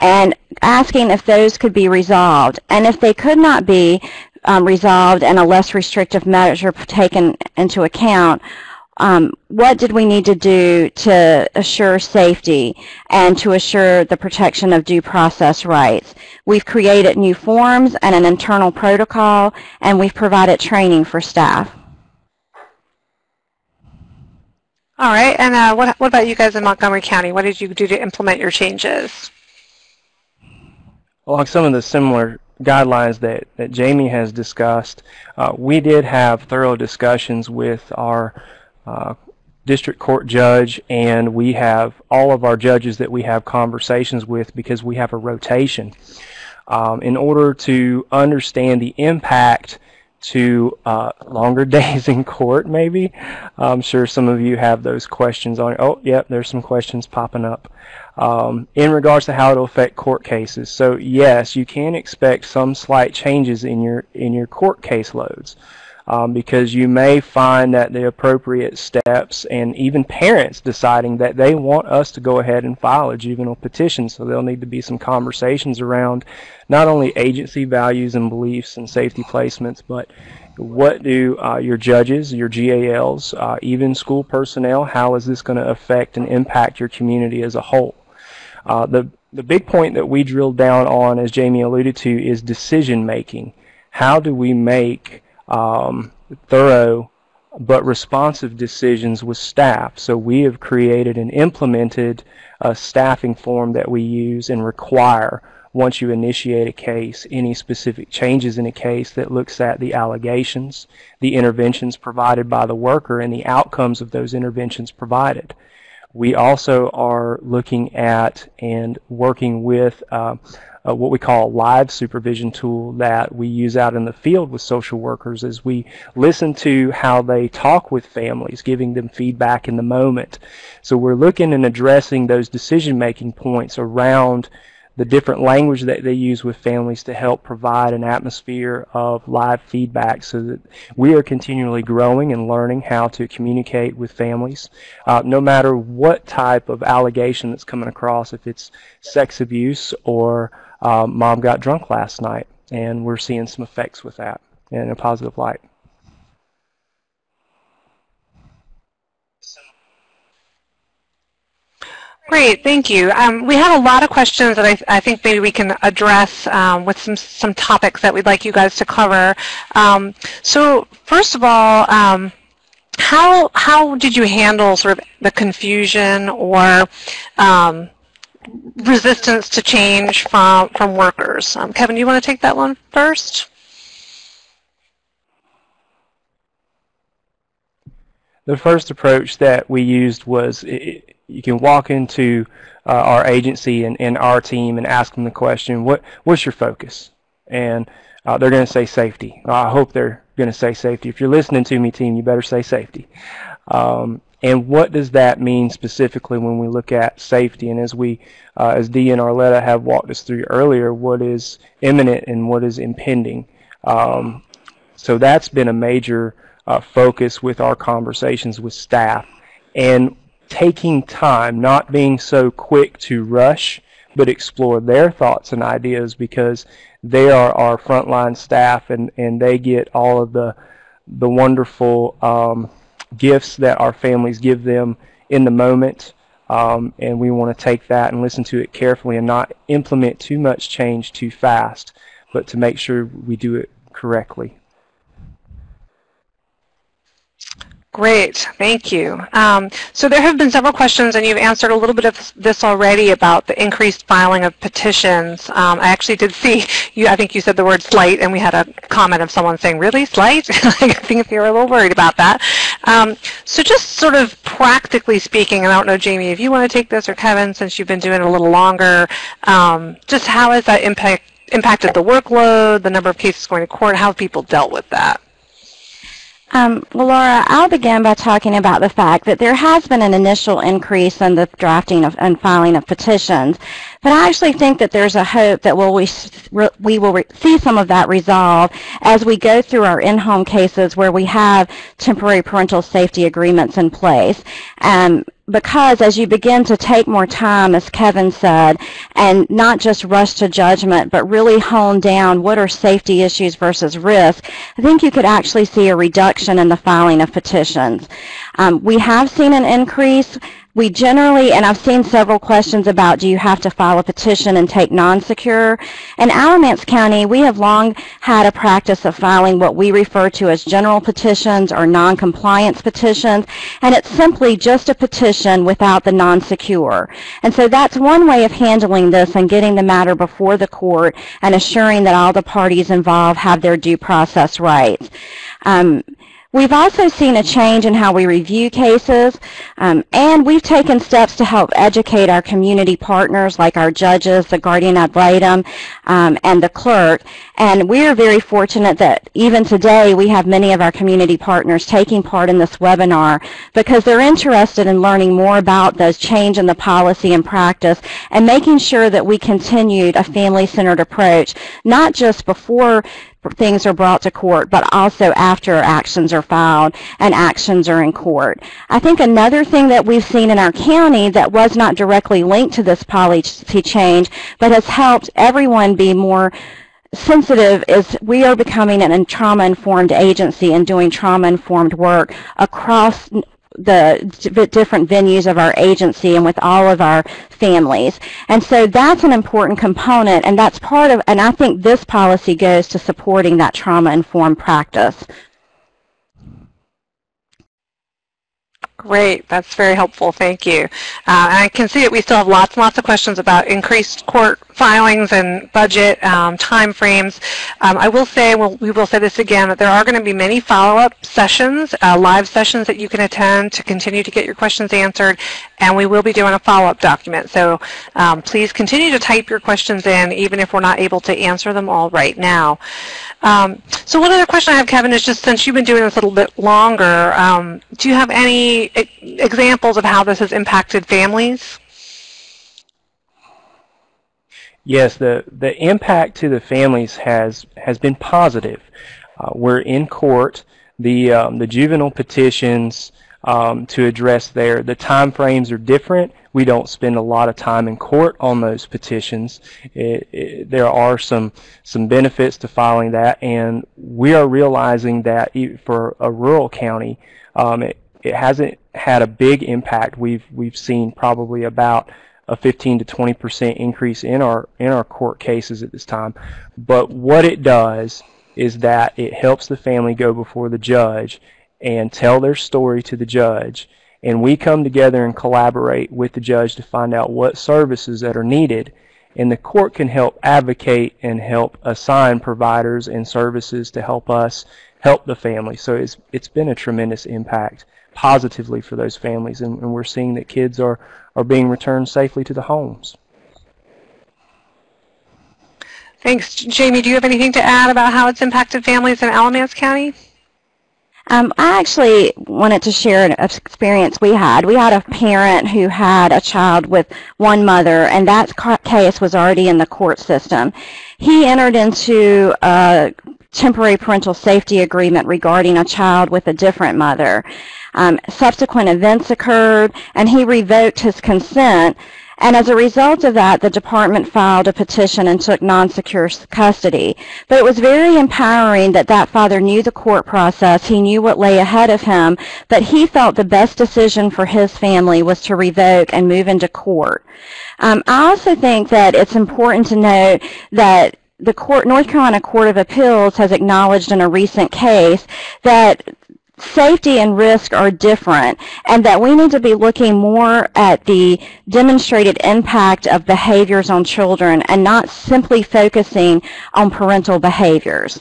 and asking if those could be resolved. And if they could not be um, resolved and a less restrictive measure taken into account, um, what did we need to do to assure safety and to assure the protection of due process rights? We've created new forms and an internal protocol, and we've provided training for staff. All right, and uh, what, what about you guys in Montgomery County? What did you do to implement your changes? along some of the similar guidelines that, that Jamie has discussed, uh, we did have thorough discussions with our uh, district court judge and we have all of our judges that we have conversations with because we have a rotation um, in order to understand the impact to uh, longer days in court maybe. I'm sure some of you have those questions on Oh, yep, there's some questions popping up um, in regards to how it will affect court cases. So yes, you can expect some slight changes in your in your court caseloads. Um, because you may find that the appropriate steps and even parents deciding that they want us to go ahead and file a juvenile petition so there'll need to be some conversations around not only agency values and beliefs and safety placements but what do uh, your judges, your GALs, uh, even school personnel, how is this going to affect and impact your community as a whole? Uh, the, the big point that we drilled down on, as Jamie alluded to, is decision making. How do we make um, thorough but responsive decisions with staff? So we have created and implemented a staffing form that we use and require once you initiate a case, any specific changes in a case that looks at the allegations, the interventions provided by the worker, and the outcomes of those interventions provided. We also are looking at and working with uh, uh, what we call a live supervision tool that we use out in the field with social workers as we listen to how they talk with families, giving them feedback in the moment. So we're looking and addressing those decision making points around the different language that they use with families to help provide an atmosphere of live feedback so that we are continually growing and learning how to communicate with families uh, no matter what type of allegation that's coming across if it's sex abuse or uh, mom got drunk last night and we're seeing some effects with that in a positive light. Great, thank you. Um, we have a lot of questions that I, I think maybe we can address um, with some, some topics that we'd like you guys to cover. Um, so first of all, um, how, how did you handle sort of the confusion or um, resistance to change from, from workers? Um, Kevin, do you want to take that one first? The first approach that we used was it, you can walk into uh, our agency and, and our team and ask them the question, what what's your focus? And uh, they're going to say safety. I hope they're going to say safety. If you're listening to me, team, you better say safety. Um, and what does that mean specifically when we look at safety? And as we, uh, as Dee and Arletta have walked us through earlier, what is imminent and what is impending? Um, so that's been a major uh, focus with our conversations with staff. And taking time, not being so quick to rush, but explore their thoughts and ideas because they are our frontline staff and, and they get all of the the wonderful um, gifts that our families give them in the moment. Um, and we want to take that and listen to it carefully and not implement too much change too fast, but to make sure we do it correctly. Great, thank you. Um, so there have been several questions, and you've answered a little bit of this already about the increased filing of petitions. Um, I actually did see you. I think you said the word slight, and we had a comment of someone saying, "Really, slight?" I think they were a little worried about that. Um, so just sort of practically speaking, and I don't know, Jamie, if you want to take this, or Kevin, since you've been doing it a little longer, um, just how has that impact impacted the workload, the number of cases going to court? How have people dealt with that? Um, well, Laura, I'll begin by talking about the fact that there has been an initial increase in the drafting of, and filing of petitions, but I actually think that there's a hope that we'll, we, we will see some of that resolve as we go through our in-home cases where we have temporary parental safety agreements in place. Um, because as you begin to take more time, as Kevin said, and not just rush to judgment, but really hone down what are safety issues versus risk, I think you could actually see a reduction in the filing of petitions. Um, we have seen an increase we generally, and I've seen several questions about do you have to file a petition and take non-secure. In Alamance County, we have long had a practice of filing what we refer to as general petitions or non-compliance petitions, and it's simply just a petition without the non-secure. And so that's one way of handling this and getting the matter before the court and assuring that all the parties involved have their due process rights. Um, We've also seen a change in how we review cases, um, and we've taken steps to help educate our community partners like our judges, the guardian ad litem, um, and the clerk. And we are very fortunate that even today we have many of our community partners taking part in this webinar because they're interested in learning more about those change in the policy and practice and making sure that we continued a family-centered approach, not just before things are brought to court, but also after actions are filed and actions are in court. I think another thing that we've seen in our county that was not directly linked to this policy change, but has helped everyone be more sensitive is we are becoming an trauma-informed agency and doing trauma-informed work across the different venues of our agency and with all of our families. And so that's an important component and that's part of, and I think this policy goes to supporting that trauma-informed practice. Great, that's very helpful, thank you. Uh, I can see that we still have lots and lots of questions about increased court filings and budget um, time frames. Um, I will say, well, we will say this again, that there are going to be many follow-up sessions, uh, live sessions that you can attend to continue to get your questions answered, and we will be doing a follow-up document. So um, please continue to type your questions in, even if we're not able to answer them all right now. Um, so one other question I have, Kevin, is just since you've been doing this a little bit longer, um, do you have any e examples of how this has impacted families? Yes, the, the impact to the families has, has been positive. Uh, we're in court. The, um, the juvenile petitions um, to address there, the time frames are different. We don't spend a lot of time in court on those petitions. It, it, there are some, some benefits to filing that, and we are realizing that for a rural county, um, it, it hasn't had a big impact. We've, we've seen probably about a 15 to 20 percent increase in our in our court cases at this time. But what it does is that it helps the family go before the judge and tell their story to the judge. And we come together and collaborate with the judge to find out what services that are needed. And the court can help advocate and help assign providers and services to help us help the family. So it's, it's been a tremendous impact positively for those families. And, and we're seeing that kids are, are being returned safely to the homes. Thanks. Jamie, do you have anything to add about how it's impacted families in Alamance County? Um, I actually wanted to share an experience we had. We had a parent who had a child with one mother, and that case was already in the court system. He entered into a temporary parental safety agreement regarding a child with a different mother. Um, subsequent events occurred, and he revoked his consent. And as a result of that, the department filed a petition and took non-secure custody. But it was very empowering that that father knew the court process. He knew what lay ahead of him. But he felt the best decision for his family was to revoke and move into court. Um, I also think that it's important to note that the court, North Carolina Court of Appeals has acknowledged in a recent case that safety and risk are different and that we need to be looking more at the demonstrated impact of behaviors on children and not simply focusing on parental behaviors.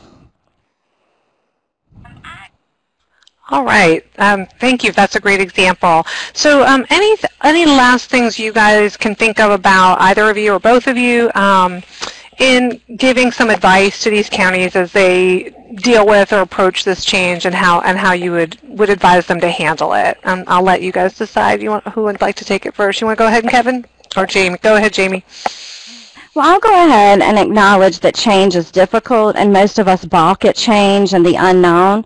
All right. Um, thank you. That's a great example. So um, any, any last things you guys can think of about either of you or both of you um, in giving some advice to these counties as they deal with or approach this change and how and how you would, would advise them to handle it? Um, I'll let you guys decide. You want, who would like to take it first? You want to go ahead, Kevin? Or Jamie? Go ahead, Jamie. Well, I'll go ahead and acknowledge that change is difficult and most of us balk at change and the unknown.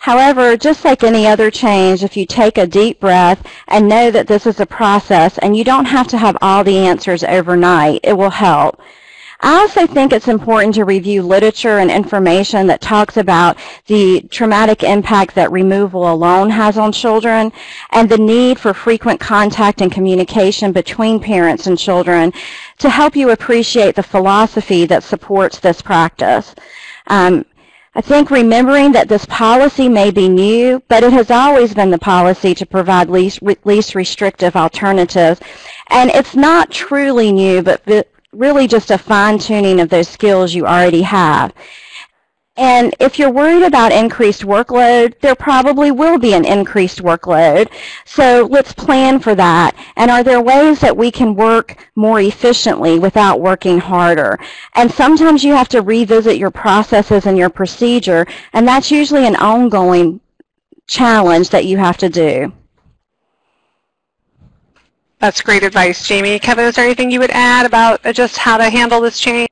However, just like any other change, if you take a deep breath and know that this is a process and you don't have to have all the answers overnight, it will help. I also think it's important to review literature and information that talks about the traumatic impact that removal alone has on children and the need for frequent contact and communication between parents and children to help you appreciate the philosophy that supports this practice. Um, I think remembering that this policy may be new, but it has always been the policy to provide least, least restrictive alternatives. And it's not truly new, but really just a fine-tuning of those skills you already have. And if you're worried about increased workload, there probably will be an increased workload. So let's plan for that. And are there ways that we can work more efficiently without working harder? And sometimes you have to revisit your processes and your procedure, and that's usually an ongoing challenge that you have to do. That's great advice, Jamie. Kevin, is there anything you would add about uh, just how to handle this change?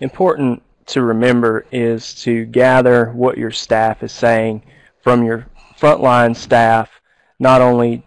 important to remember is to gather what your staff is saying from your frontline staff, not only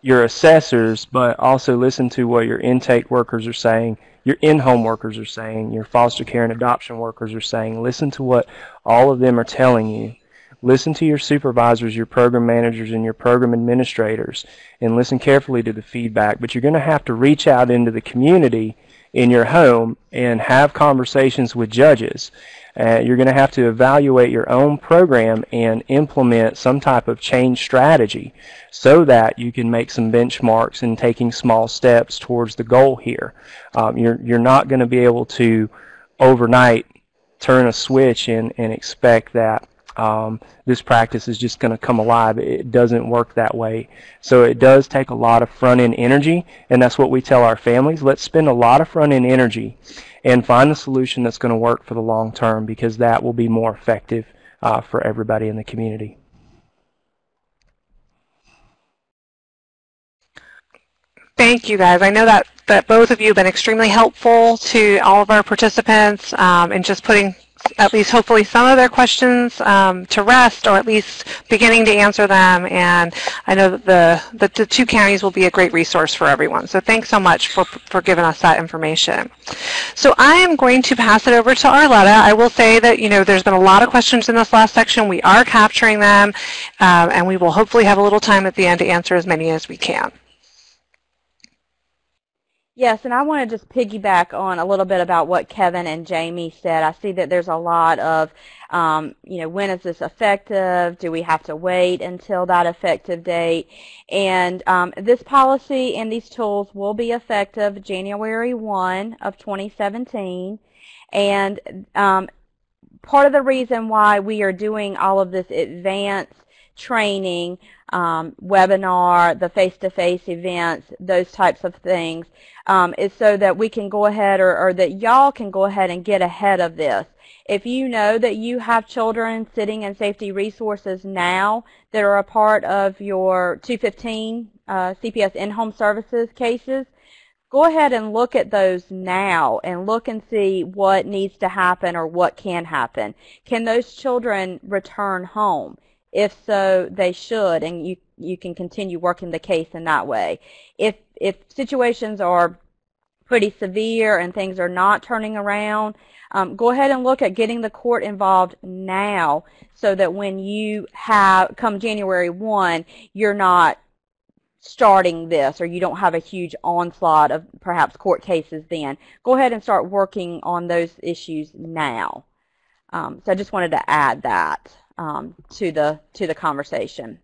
your assessors, but also listen to what your intake workers are saying, your in-home workers are saying, your foster care and adoption workers are saying. Listen to what all of them are telling you. Listen to your supervisors, your program managers, and your program administrators, and listen carefully to the feedback. But you're going to have to reach out into the community in your home and have conversations with judges. Uh, you're going to have to evaluate your own program and implement some type of change strategy so that you can make some benchmarks and taking small steps towards the goal here. Um, you're, you're not going to be able to overnight turn a switch and, and expect that um, this practice is just going to come alive. It doesn't work that way. So it does take a lot of front-end energy, and that's what we tell our families. Let's spend a lot of front-end energy and find the solution that's going to work for the long term because that will be more effective uh, for everybody in the community. Thank you guys. I know that, that both of you have been extremely helpful to all of our participants um, in just putting at least hopefully some of their questions um, to rest or at least beginning to answer them. And I know that the, the, two counties will be a great resource for everyone. So thanks so much for, for giving us that information. So I am going to pass it over to Arletta. I will say that, you know, there's been a lot of questions in this last section. We are capturing them, um, and we will hopefully have a little time at the end to answer as many as we can. Yes, and I want to just piggyback on a little bit about what Kevin and Jamie said. I see that there's a lot of, um, you know, when is this effective? Do we have to wait until that effective date? And um, this policy and these tools will be effective January 1 of 2017. And um, part of the reason why we are doing all of this advanced training, um, webinar, the face-to-face -face events, those types of things, um, is so that we can go ahead or, or that y'all can go ahead and get ahead of this. If you know that you have children sitting in safety resources now that are a part of your 215 uh, CPS in-home services cases, go ahead and look at those now and look and see what needs to happen or what can happen. Can those children return home? If so, they should, and you you can continue working the case in that way. If if situations are pretty severe and things are not turning around, um, go ahead and look at getting the court involved now so that when you have come January 1, you're not starting this or you don't have a huge onslaught of perhaps court cases then. Go ahead and start working on those issues now. Um, so I just wanted to add that um, to the to the conversation.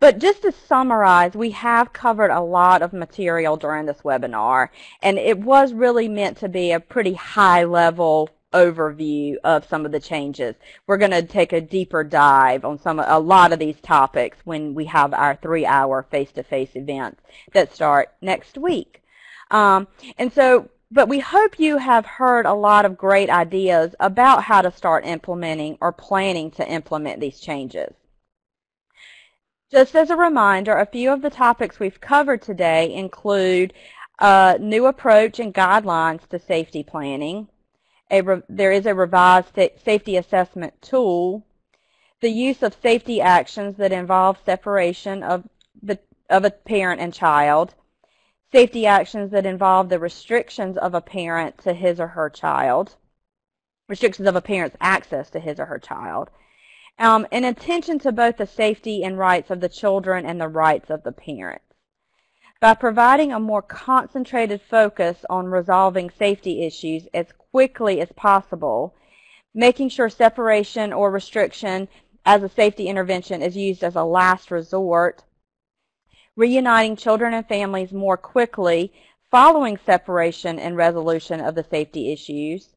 But just to summarize, we have covered a lot of material during this webinar, and it was really meant to be a pretty high-level overview of some of the changes. We're going to take a deeper dive on some a lot of these topics when we have our three-hour face-to-face events that start next week. Um, and so, but we hope you have heard a lot of great ideas about how to start implementing or planning to implement these changes. Just as a reminder, a few of the topics we've covered today include a new approach and guidelines to safety planning. there is a revised safety assessment tool. The use of safety actions that involve separation of, the, of a parent and child. Safety actions that involve the restrictions of a parent to his or her child. Restrictions of a parent's access to his or her child um, in attention to both the safety and rights of the children and the rights of the parents. By providing a more concentrated focus on resolving safety issues as quickly as possible, making sure separation or restriction as a safety intervention is used as a last resort, reuniting children and families more quickly following separation and resolution of the safety issues,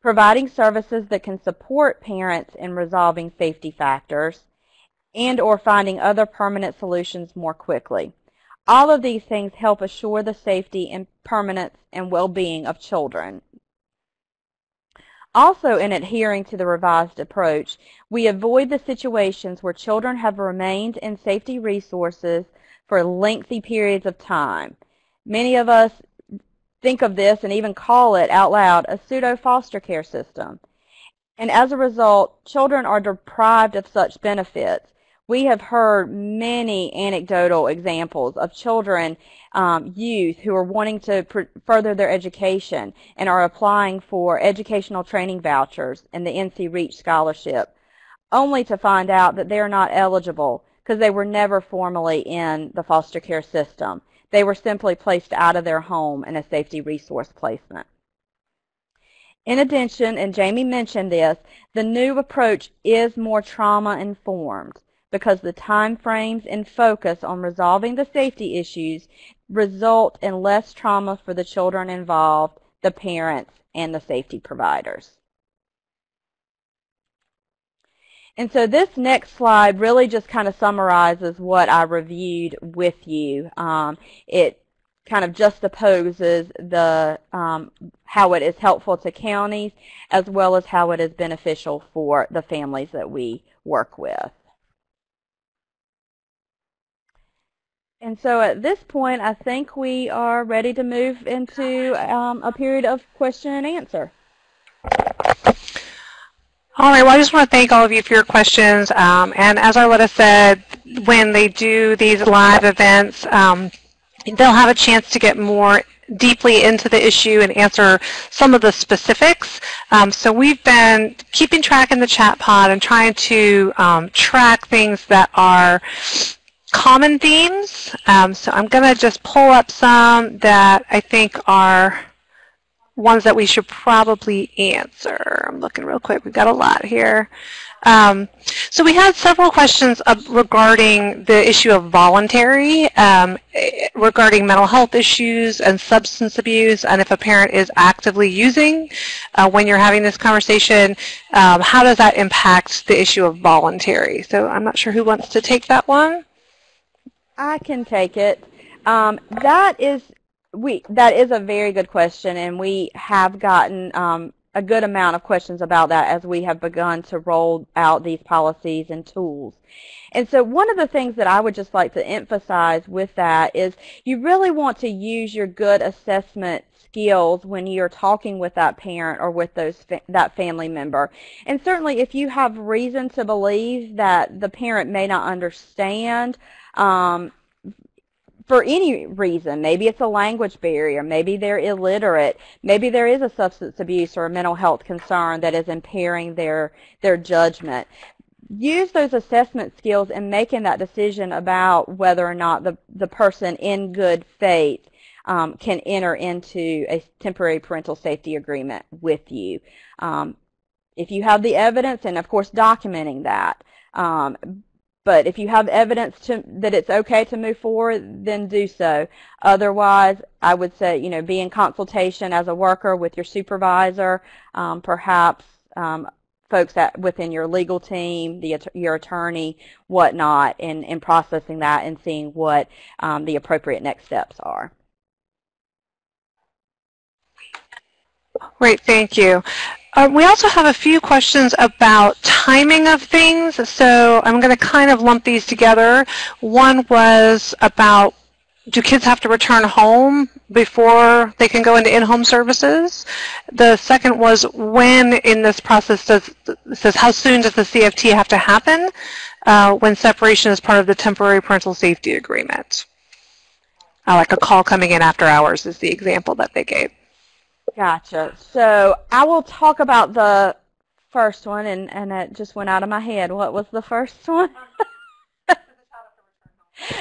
providing services that can support parents in resolving safety factors, and or finding other permanent solutions more quickly. All of these things help assure the safety and permanence and well-being of children. Also, in adhering to the revised approach, we avoid the situations where children have remained in safety resources for lengthy periods of time. Many of us think of this and even call it out loud a pseudo foster care system. And as a result, children are deprived of such benefits. We have heard many anecdotal examples of children, um, youth who are wanting to further their education and are applying for educational training vouchers and the NC REACH scholarship, only to find out that they're not eligible because they were never formally in the foster care system. They were simply placed out of their home in a safety resource placement. In addition, and Jamie mentioned this, the new approach is more trauma-informed because the time frames and focus on resolving the safety issues result in less trauma for the children involved, the parents, and the safety providers. And so this next slide really just kind of summarizes what I reviewed with you. Um, it kind of juxtaposes the um, how it is helpful to counties as well as how it is beneficial for the families that we work with. And so at this point, I think we are ready to move into um, a period of question and answer. All right, well, I just want to thank all of you for your questions. Um, and as Arletta said, when they do these live events, um, they'll have a chance to get more deeply into the issue and answer some of the specifics. Um, so we've been keeping track in the chat pod and trying to um, track things that are common themes. Um, so I'm going to just pull up some that I think are ones that we should probably answer. I'm looking real quick. We've got a lot here. Um, so we had several questions regarding the issue of voluntary, um, regarding mental health issues and substance abuse, and if a parent is actively using uh, when you're having this conversation, um, how does that impact the issue of voluntary? So I'm not sure who wants to take that one. I can take it. Um, that is we that is a very good question, and we have gotten um, a good amount of questions about that as we have begun to roll out these policies and tools. And so one of the things that I would just like to emphasize with that is you really want to use your good assessment skills when you're talking with that parent or with those that family member. And certainly if you have reason to believe that the parent may not understand um, for any reason. Maybe it's a language barrier. Maybe they're illiterate. Maybe there is a substance abuse or a mental health concern that is impairing their, their judgment. Use those assessment skills in making that decision about whether or not the, the person in good faith um, can enter into a temporary parental safety agreement with you. Um, if you have the evidence, and of course documenting that. Um, but if you have evidence to, that it's okay to move forward, then do so. Otherwise, I would say, you know, be in consultation as a worker with your supervisor, um, perhaps um, folks that within your legal team, the, your attorney, whatnot, in, in processing that and seeing what um, the appropriate next steps are. Great, thank you. Uh, we also have a few questions about timing of things, so I'm going to kind of lump these together. One was about do kids have to return home before they can go into in-home services? The second was when in this process does says how soon does the CFT have to happen uh, when separation is part of the temporary parental safety agreement? Uh, like a call coming in after hours is the example that they gave. Gotcha. So I will talk about the first one, and, and it just went out of my head. What was the first one?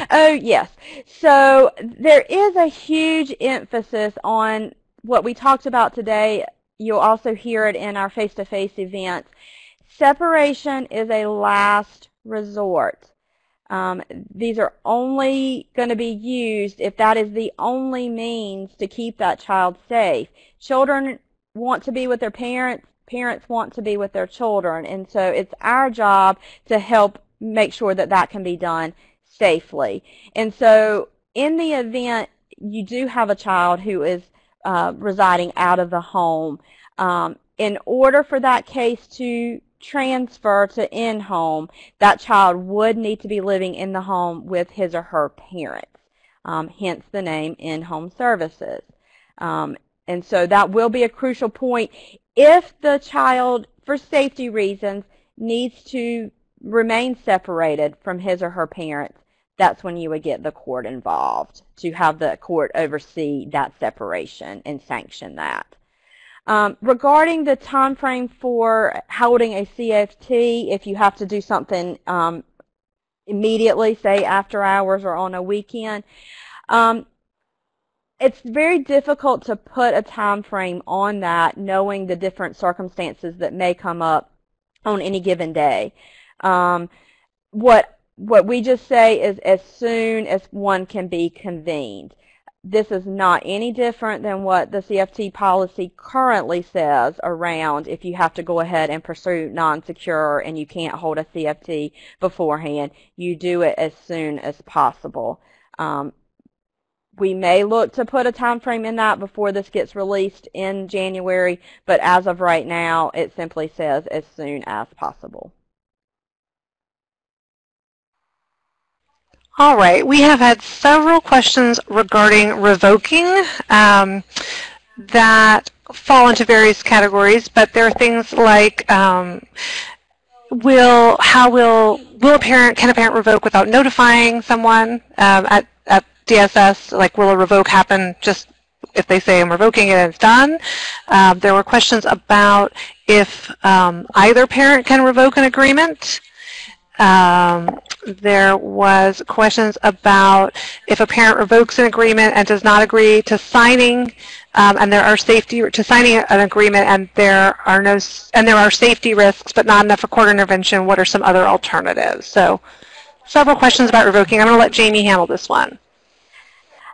oh, yes. So there is a huge emphasis on what we talked about today. You'll also hear it in our face-to-face -face events. Separation is a last resort. Um, these are only going to be used if that is the only means to keep that child safe. Children want to be with their parents. Parents want to be with their children. And so it's our job to help make sure that that can be done safely. And so in the event you do have a child who is uh, residing out of the home, um, in order for that case to transfer to in-home, that child would need to be living in the home with his or her parents, um, hence the name in-home services. Um, and so that will be a crucial point. If the child, for safety reasons, needs to remain separated from his or her parents, that's when you would get the court involved to have the court oversee that separation and sanction that. Um, regarding the time frame for holding a CFT, if you have to do something um, immediately, say after hours or on a weekend, um, it's very difficult to put a time frame on that, knowing the different circumstances that may come up on any given day. Um, what what we just say is as soon as one can be convened this is not any different than what the CFT policy currently says around if you have to go ahead and pursue non-secure and you can't hold a CFT beforehand. You do it as soon as possible. Um, we may look to put a time frame in that before this gets released in January, but as of right now, it simply says as soon as possible. All right, we have had several questions regarding revoking um, that fall into various categories, but there are things like um, will how will will a parent can a parent revoke without notifying someone um, at at DSS? Like will a revoke happen just if they say I'm revoking it and it's done? Um, there were questions about if um, either parent can revoke an agreement. Um, there was questions about if a parent revokes an agreement and does not agree to signing, um, and there are safety to signing an agreement, and there are no and there are safety risks, but not enough for court intervention. What are some other alternatives? So, several questions about revoking. I'm going to let Jamie handle this one.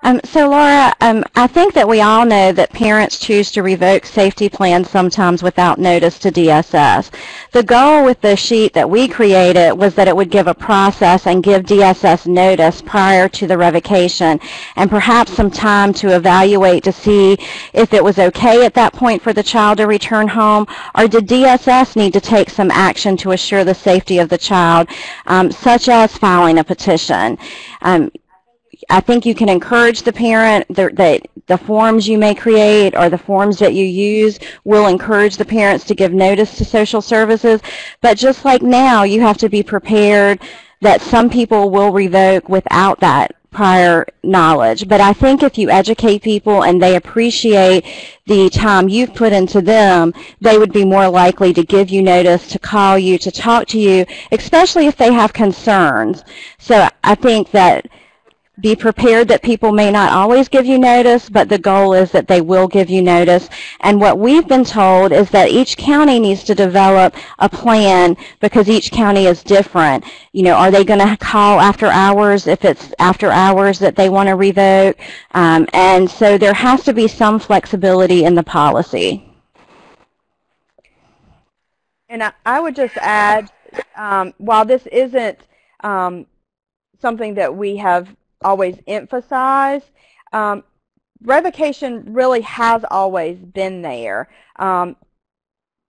Um, so Laura, um, I think that we all know that parents choose to revoke safety plans sometimes without notice to DSS. The goal with the sheet that we created was that it would give a process and give DSS notice prior to the revocation and perhaps some time to evaluate to see if it was okay at that point for the child to return home or did DSS need to take some action to assure the safety of the child, um, such as filing a petition. I think you can encourage the parent that the forms you may create or the forms that you use will encourage the parents to give notice to social services. But just like now, you have to be prepared that some people will revoke without that prior knowledge. But I think if you educate people and they appreciate the time you've put into them, they would be more likely to give you notice, to call you, to talk to you, especially if they have concerns. So I think that be prepared that people may not always give you notice, but the goal is that they will give you notice. And what we've been told is that each county needs to develop a plan because each county is different. You know, are they going to call after hours if it's after hours that they want to revoke? Um, and so there has to be some flexibility in the policy. And I, I would just add, um, while this isn't um, something that we have always emphasize. um, revocation really has always been there. Um,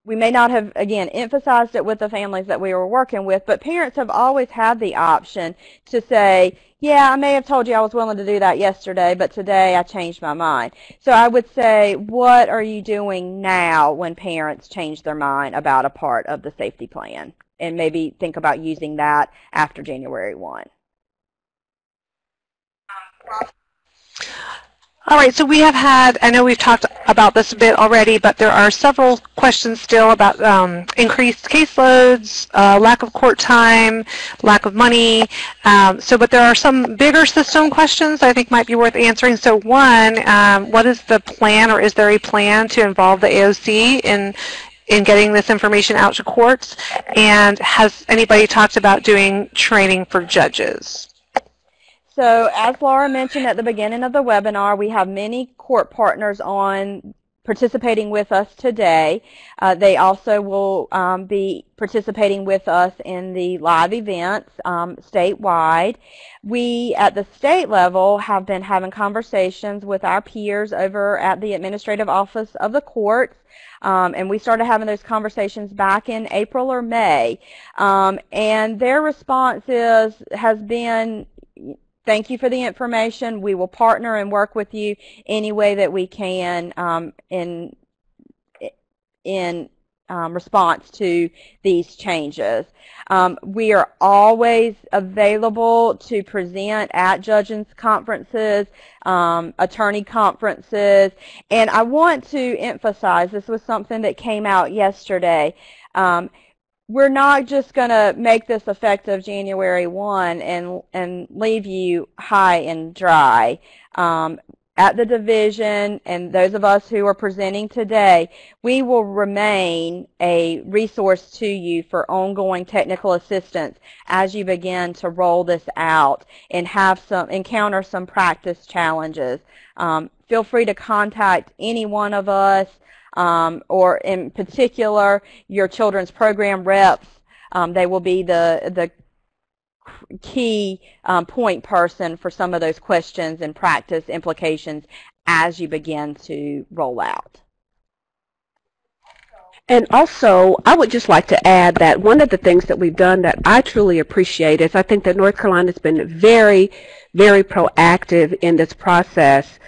we may not have, again, emphasized it with the families that we were working with, but parents have always had the option to say, yeah, I may have told you I was willing to do that yesterday, but today I changed my mind. So I would say, what are you doing now when parents change their mind about a part of the safety plan? And maybe think about using that after January 1. All right, so we have had, I know we've talked about this a bit already, but there are several questions still about um, increased caseloads, uh, lack of court time, lack of money. Um, so, but there are some bigger system questions I think might be worth answering. So one, um, what is the plan or is there a plan to involve the AOC in in getting this information out to courts? And has anybody talked about doing training for judges? So as Laura mentioned at the beginning of the webinar, we have many court partners on participating with us today. Uh, they also will um, be participating with us in the live events um, statewide. We, at the state level, have been having conversations with our peers over at the Administrative Office of the Courts. Um, and we started having those conversations back in April or May. Um, and their response is, has been Thank you for the information. We will partner and work with you any way that we can um, in in um, response to these changes. Um, we are always available to present at judges conferences, um, attorney conferences, and I want to emphasize, this was something that came out yesterday, um, we're not just going to make this effective January 1 and, and leave you high and dry. Um, at the division and those of us who are presenting today, we will remain a resource to you for ongoing technical assistance as you begin to roll this out and have some encounter some practice challenges. Um, feel free to contact any one of us um, or in particular your children's program reps. Um, they will be the, the key um, point person for some of those questions and practice implications as you begin to roll out. And also, I would just like to add that one of the things that we've done that I truly appreciate is I think that North Carolina has been very, very proactive in this process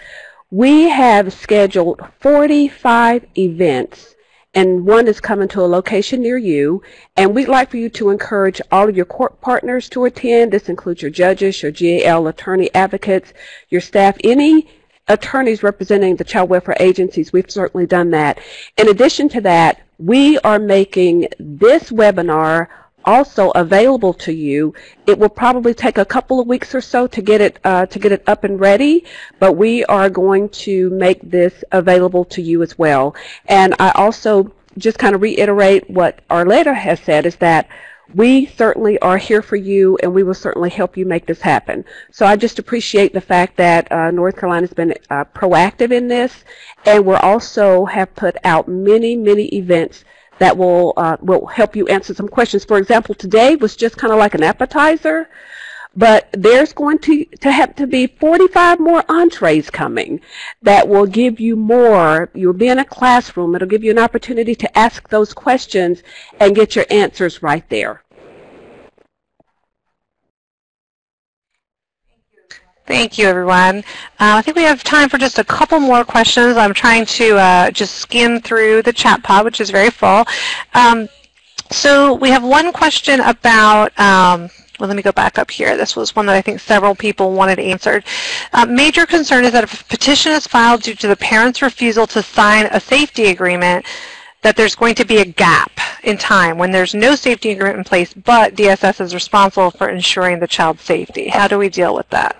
we have scheduled 45 events and one is coming to a location near you. And we'd like for you to encourage all of your court partners to attend. This includes your judges, your GAL attorney advocates, your staff, any attorneys representing the child welfare agencies. We've certainly done that. In addition to that, we are making this webinar also available to you. It will probably take a couple of weeks or so to get it uh, to get it up and ready, but we are going to make this available to you as well. And I also just kind of reiterate what Arletta has said is that we certainly are here for you and we will certainly help you make this happen. So I just appreciate the fact that uh, North Carolina has been uh, proactive in this and we also have put out many, many events that will uh, will help you answer some questions. For example, today was just kind of like an appetizer, but there's going to, to have to be 45 more entrees coming that will give you more. You'll be in a classroom. It'll give you an opportunity to ask those questions and get your answers right there. Thank you, everyone. Uh, I think we have time for just a couple more questions. I'm trying to uh, just skim through the chat pod, which is very full. Um, so we have one question about, um, well, let me go back up here. This was one that I think several people wanted answered. Uh, major concern is that if a petition is filed due to the parent's refusal to sign a safety agreement, that there's going to be a gap in time when there's no safety agreement in place, but DSS is responsible for ensuring the child's safety. How do we deal with that?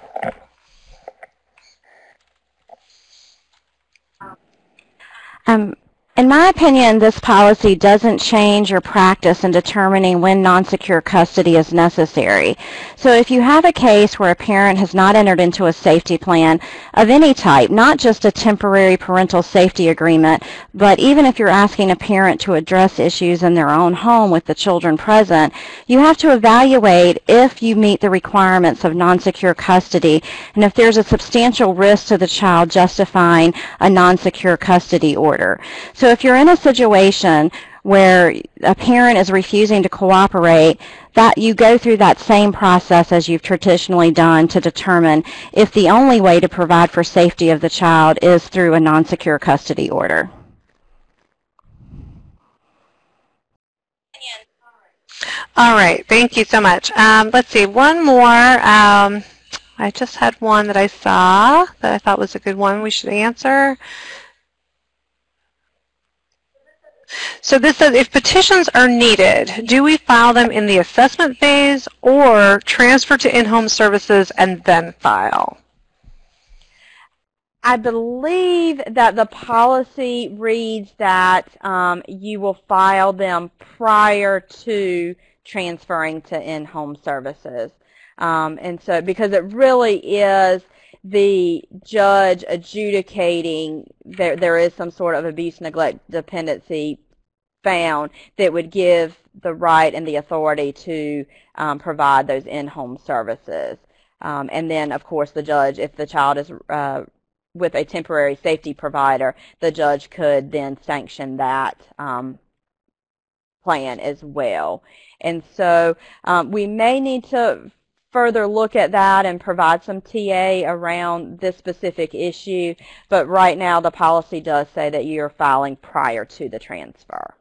Um, in my opinion, this policy doesn't change your practice in determining when non-secure custody is necessary. So if you have a case where a parent has not entered into a safety plan of any type, not just a temporary parental safety agreement, but even if you're asking a parent to address issues in their own home with the children present, you have to evaluate if you meet the requirements of non-secure custody and if there's a substantial risk to the child justifying a non-secure custody order. So if you're in a situation where a parent is refusing to cooperate, that you go through that same process as you've traditionally done to determine if the only way to provide for safety of the child is through a non-secure custody order. All right, thank you so much. Um, let's see, one more. Um, I just had one that I saw that I thought was a good one we should answer. So this says, if petitions are needed, do we file them in the assessment phase or transfer to in-home services and then file? I believe that the policy reads that um, you will file them prior to transferring to in-home services. Um, and so because it really is the judge adjudicating there there is some sort of abuse, neglect, dependency found that would give the right and the authority to um, provide those in-home services. Um, and then, of course, the judge, if the child is uh, with a temporary safety provider, the judge could then sanction that um, plan as well. And so um, we may need to further look at that and provide some TA around this specific issue. But right now, the policy does say that you're filing prior to the transfer.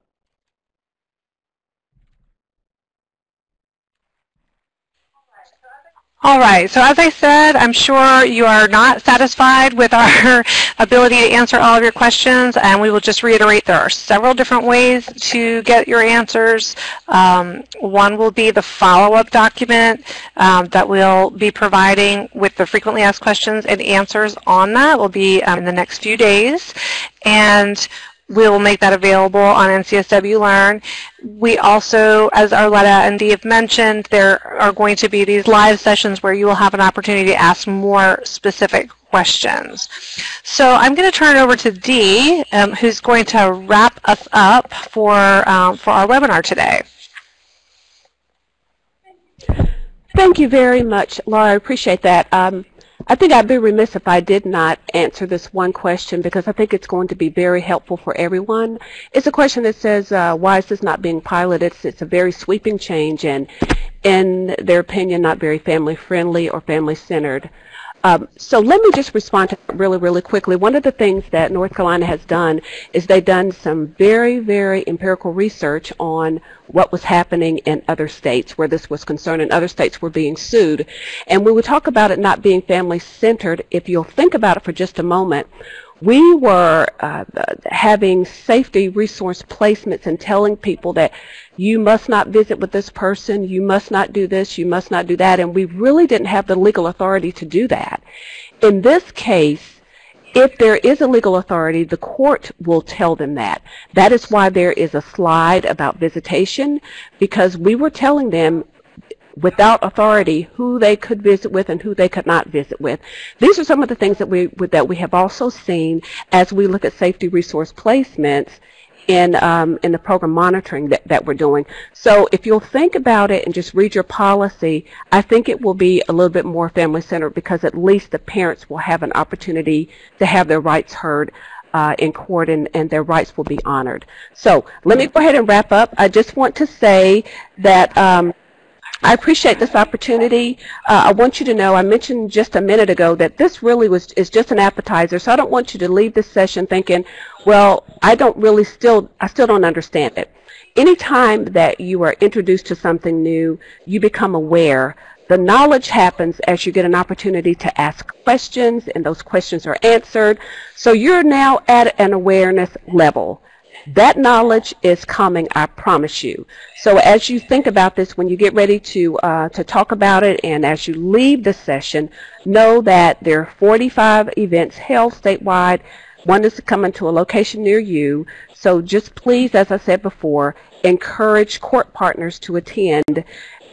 All right, so as I said, I'm sure you are not satisfied with our ability to answer all of your questions, and we will just reiterate there are several different ways to get your answers. Um, one will be the follow-up document um, that we'll be providing with the frequently asked questions and answers on that will be um, in the next few days. And we will make that available on NCSW Learn. We also, as Arletta and Dee have mentioned, there are going to be these live sessions where you will have an opportunity to ask more specific questions. So I'm going to turn it over to Dee, um, who's going to wrap us up for, um, for our webinar today. Thank you very much, Laura. I appreciate that. Um, I think I'd be remiss if I did not answer this one question because I think it's going to be very helpful for everyone. It's a question that says, uh, why is this not being piloted? It's, it's a very sweeping change and, in their opinion, not very family friendly or family centered. Um, so let me just respond to that really, really quickly. One of the things that North Carolina has done is they've done some very, very empirical research on what was happening in other states where this was concerned and other states were being sued. And we talk about it not being family-centered, if you'll think about it for just a moment, we were uh, having safety resource placements and telling people that you must not visit with this person, you must not do this, you must not do that, and we really didn't have the legal authority to do that. In this case, if there is a legal authority, the court will tell them that. That is why there is a slide about visitation, because we were telling them without authority who they could visit with and who they could not visit with. These are some of the things that we that we have also seen as we look at safety resource placements in um, in the program monitoring that, that we're doing. So if you'll think about it and just read your policy, I think it will be a little bit more family centered because at least the parents will have an opportunity to have their rights heard uh, in court and, and their rights will be honored. So let me go ahead and wrap up. I just want to say that um, I appreciate this opportunity. Uh, I want you to know, I mentioned just a minute ago that this really was is just an appetizer, so I don't want you to leave this session thinking, well, I don't really still, I still don't understand it. Anytime that you are introduced to something new, you become aware. The knowledge happens as you get an opportunity to ask questions, and those questions are answered. So you're now at an awareness level. That knowledge is coming, I promise you. So as you think about this, when you get ready to, uh, to talk about it and as you leave the session, know that there are 45 events held statewide One is coming to a location near you. So just please, as I said before, encourage court partners to attend.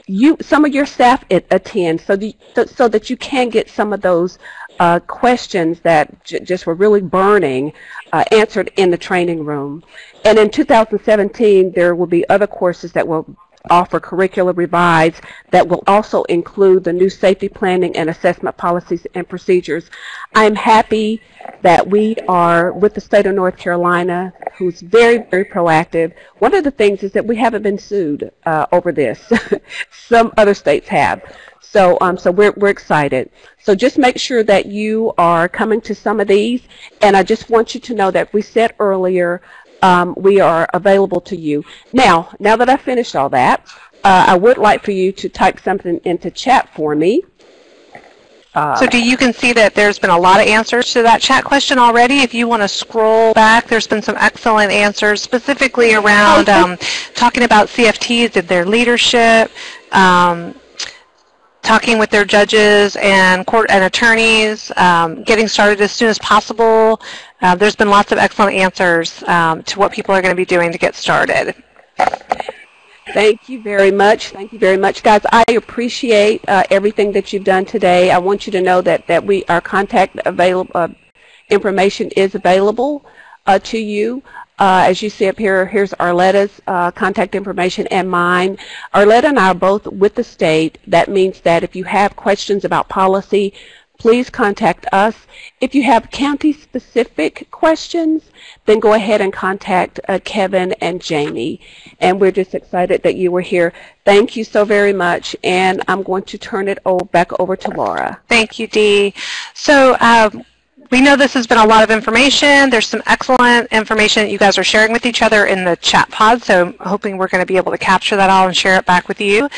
You, some of your staff attend so, the, so that you can get some of those uh, questions that just were really burning uh, answered in the training room. And in 2017, there will be other courses that will offer curricula revised that will also include the new safety planning and assessment policies and procedures. I'm happy that we are with the state of North Carolina, who's very, very proactive. One of the things is that we haven't been sued uh, over this. Some other states have. So, um, so we're, we're excited. So just make sure that you are coming to some of these. And I just want you to know that we said earlier, um, we are available to you. Now, now that I've finished all that, uh, I would like for you to type something into chat for me. Uh, So do you can see that there's been a lot of answers to that chat question already. If you want to scroll back, there's been some excellent answers specifically around um, talking about CFTs and their leadership, um, talking with their judges and court and attorneys, um, getting started as soon as possible. Uh, there's been lots of excellent answers um, to what people are going to be doing to get started. Thank you very much. Thank you very much, guys. I appreciate uh, everything that you've done today. I want you to know that that we our contact available uh, information is available uh, to you. Uh, as you see up here, here's Arletta's uh, contact information and mine. Arletta and I are both with the state. That means that if you have questions about policy, please contact us. If you have county-specific questions, then go ahead and contact uh, Kevin and Jamie. And we're just excited that you were here. Thank you so very much. And I'm going to turn it back over to Laura. Thank you, Dee. So um, we know this has been a lot of information. There's some excellent information that you guys are sharing with each other in the chat pod, so I'm hoping we're going to be able to capture that all and share it back with you.